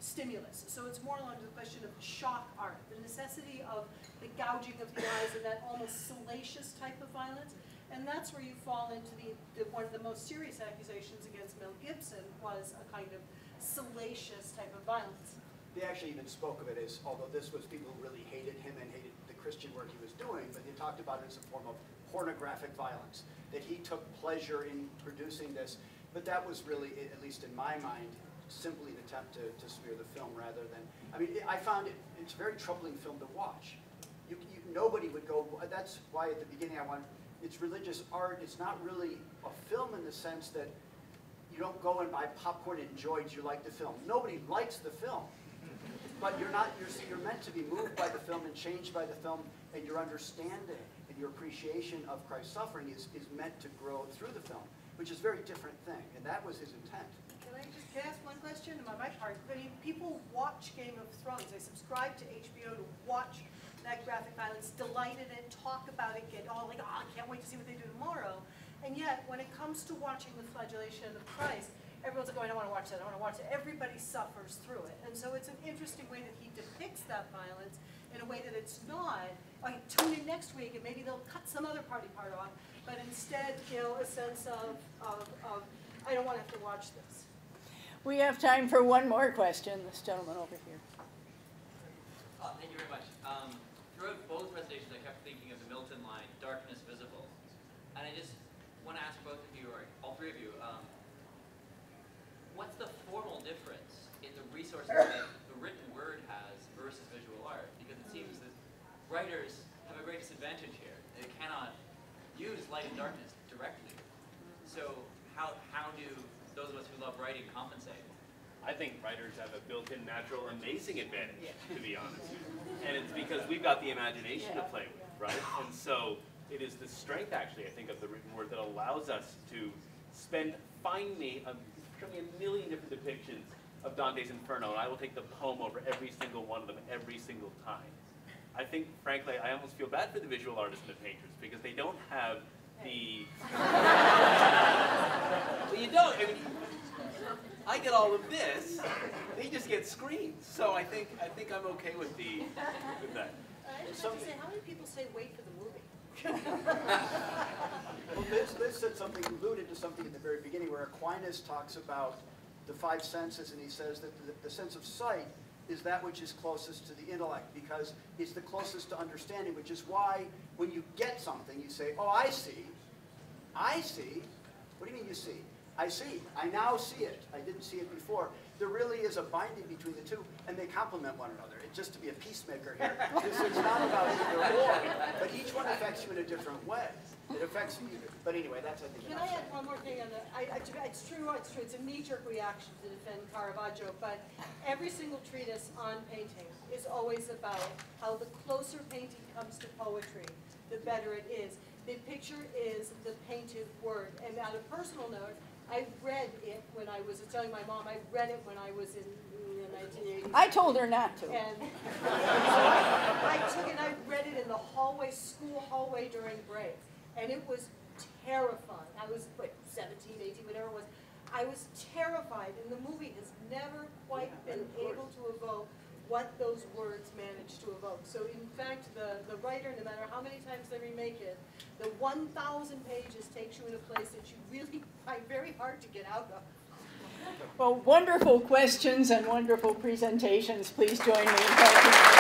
stimulus. So it's more along the question of shock art, the necessity of the gouging of the eyes and that almost salacious type of violence. And that's where you fall into the, the, one of the most serious accusations against Mel Gibson was a kind of salacious type of violence. They actually even spoke of it as, although this was people who really hated him and hated the Christian work he was doing, but they talked about it as a form of pornographic violence, that he took pleasure in producing this. But that was really, at least in my mind, simply an attempt to, to smear the film rather than, I mean, I found it, it's a very troubling film to watch. You, you, nobody would go, that's why at the beginning I want, it's religious art, it's not really a film in the sense that you don't go and buy popcorn and enjoy it, you like the film. Nobody likes the film. But you're not, you're, you're meant to be moved by the film and changed by the film, and your understanding and your appreciation of Christ's suffering is, is meant to grow through the film, which is a very different thing, and that was his intent. Can I just can I ask one question on my part? I mean, people watch Game of Thrones. They subscribe to HBO to watch that graphic violence, delight in it, talk about it, get all like, oh, I can't wait to see what they do tomorrow. And yet, when it comes to watching the flagellation of Christ, everyone's going, oh, I don't want to watch that, I want to watch it. Everybody suffers through it. And so it's an interesting way that he depicts that violence in a way that it's not, like, tune in next week and maybe they'll cut some other party part off, but instead, you know, a sense of, of, of I don't want to have to watch this. We have time for one more question. This gentleman over here. Uh, thank you very much. Um, throughout both presentations, I kept thinking of the Milton line, darkness visible. And I just want to ask both of you, or all three of you, um, what's the formal difference in the resources that the written word has versus visual art? Because it seems that writers have a great disadvantage here. They cannot use light and darkness directly. So how, how do those of us who love writing compensate? I think writers have a built-in natural amazing advantage, to be honest. And it's because we've got the imagination to play with, right? And so it is the strength, actually, I think, of the written word that allows us to spend, find me, um, show me a million different depictions of Dante's Inferno, and I will take the poem over every single one of them every single time. I think, frankly, I almost feel bad for the visual artists and the painters because they don't have the. well, you don't. I mean, I get all of this. They just get screens. So I think I think I'm okay with the with that. I just have to say, how many people say wait for the movie? Well, Liz, Liz said something, alluded to something at the very beginning where Aquinas talks about the five senses and he says that the, the sense of sight is that which is closest to the intellect because it's the closest to understanding, which is why when you get something, you say, oh, I see. I see. What do you mean you see? I see. I now see it. I didn't see it before. there really is a binding between the two, and they complement one another. It's just to be a peacemaker here. It's, it's not about either or, but each one affects you in a different way. It affects you, but anyway, that's I think. Can I add one more thing on the, I, I, it's true, it's true, it's a knee-jerk reaction to defend Caravaggio, but every single treatise on painting is always about how the closer painting comes to poetry, the better it is. The picture is the painted word, and on a personal note, I read it when I was, telling my mom, I read it when I was in the nineteen eighties. I told her not to. And I took it, I read it in the hallway, school hallway during break, and it was terrifying. I was, what, 17, 18, whatever it was. I was terrified, and the movie has never quite been able to evoke what those words managed to evoke. So in fact, the, the writer, no matter how many times they remake it, the 1,000 pages takes you in a place that you really find very hard to get out of. Well, wonderful questions and wonderful presentations. Please join me in thanking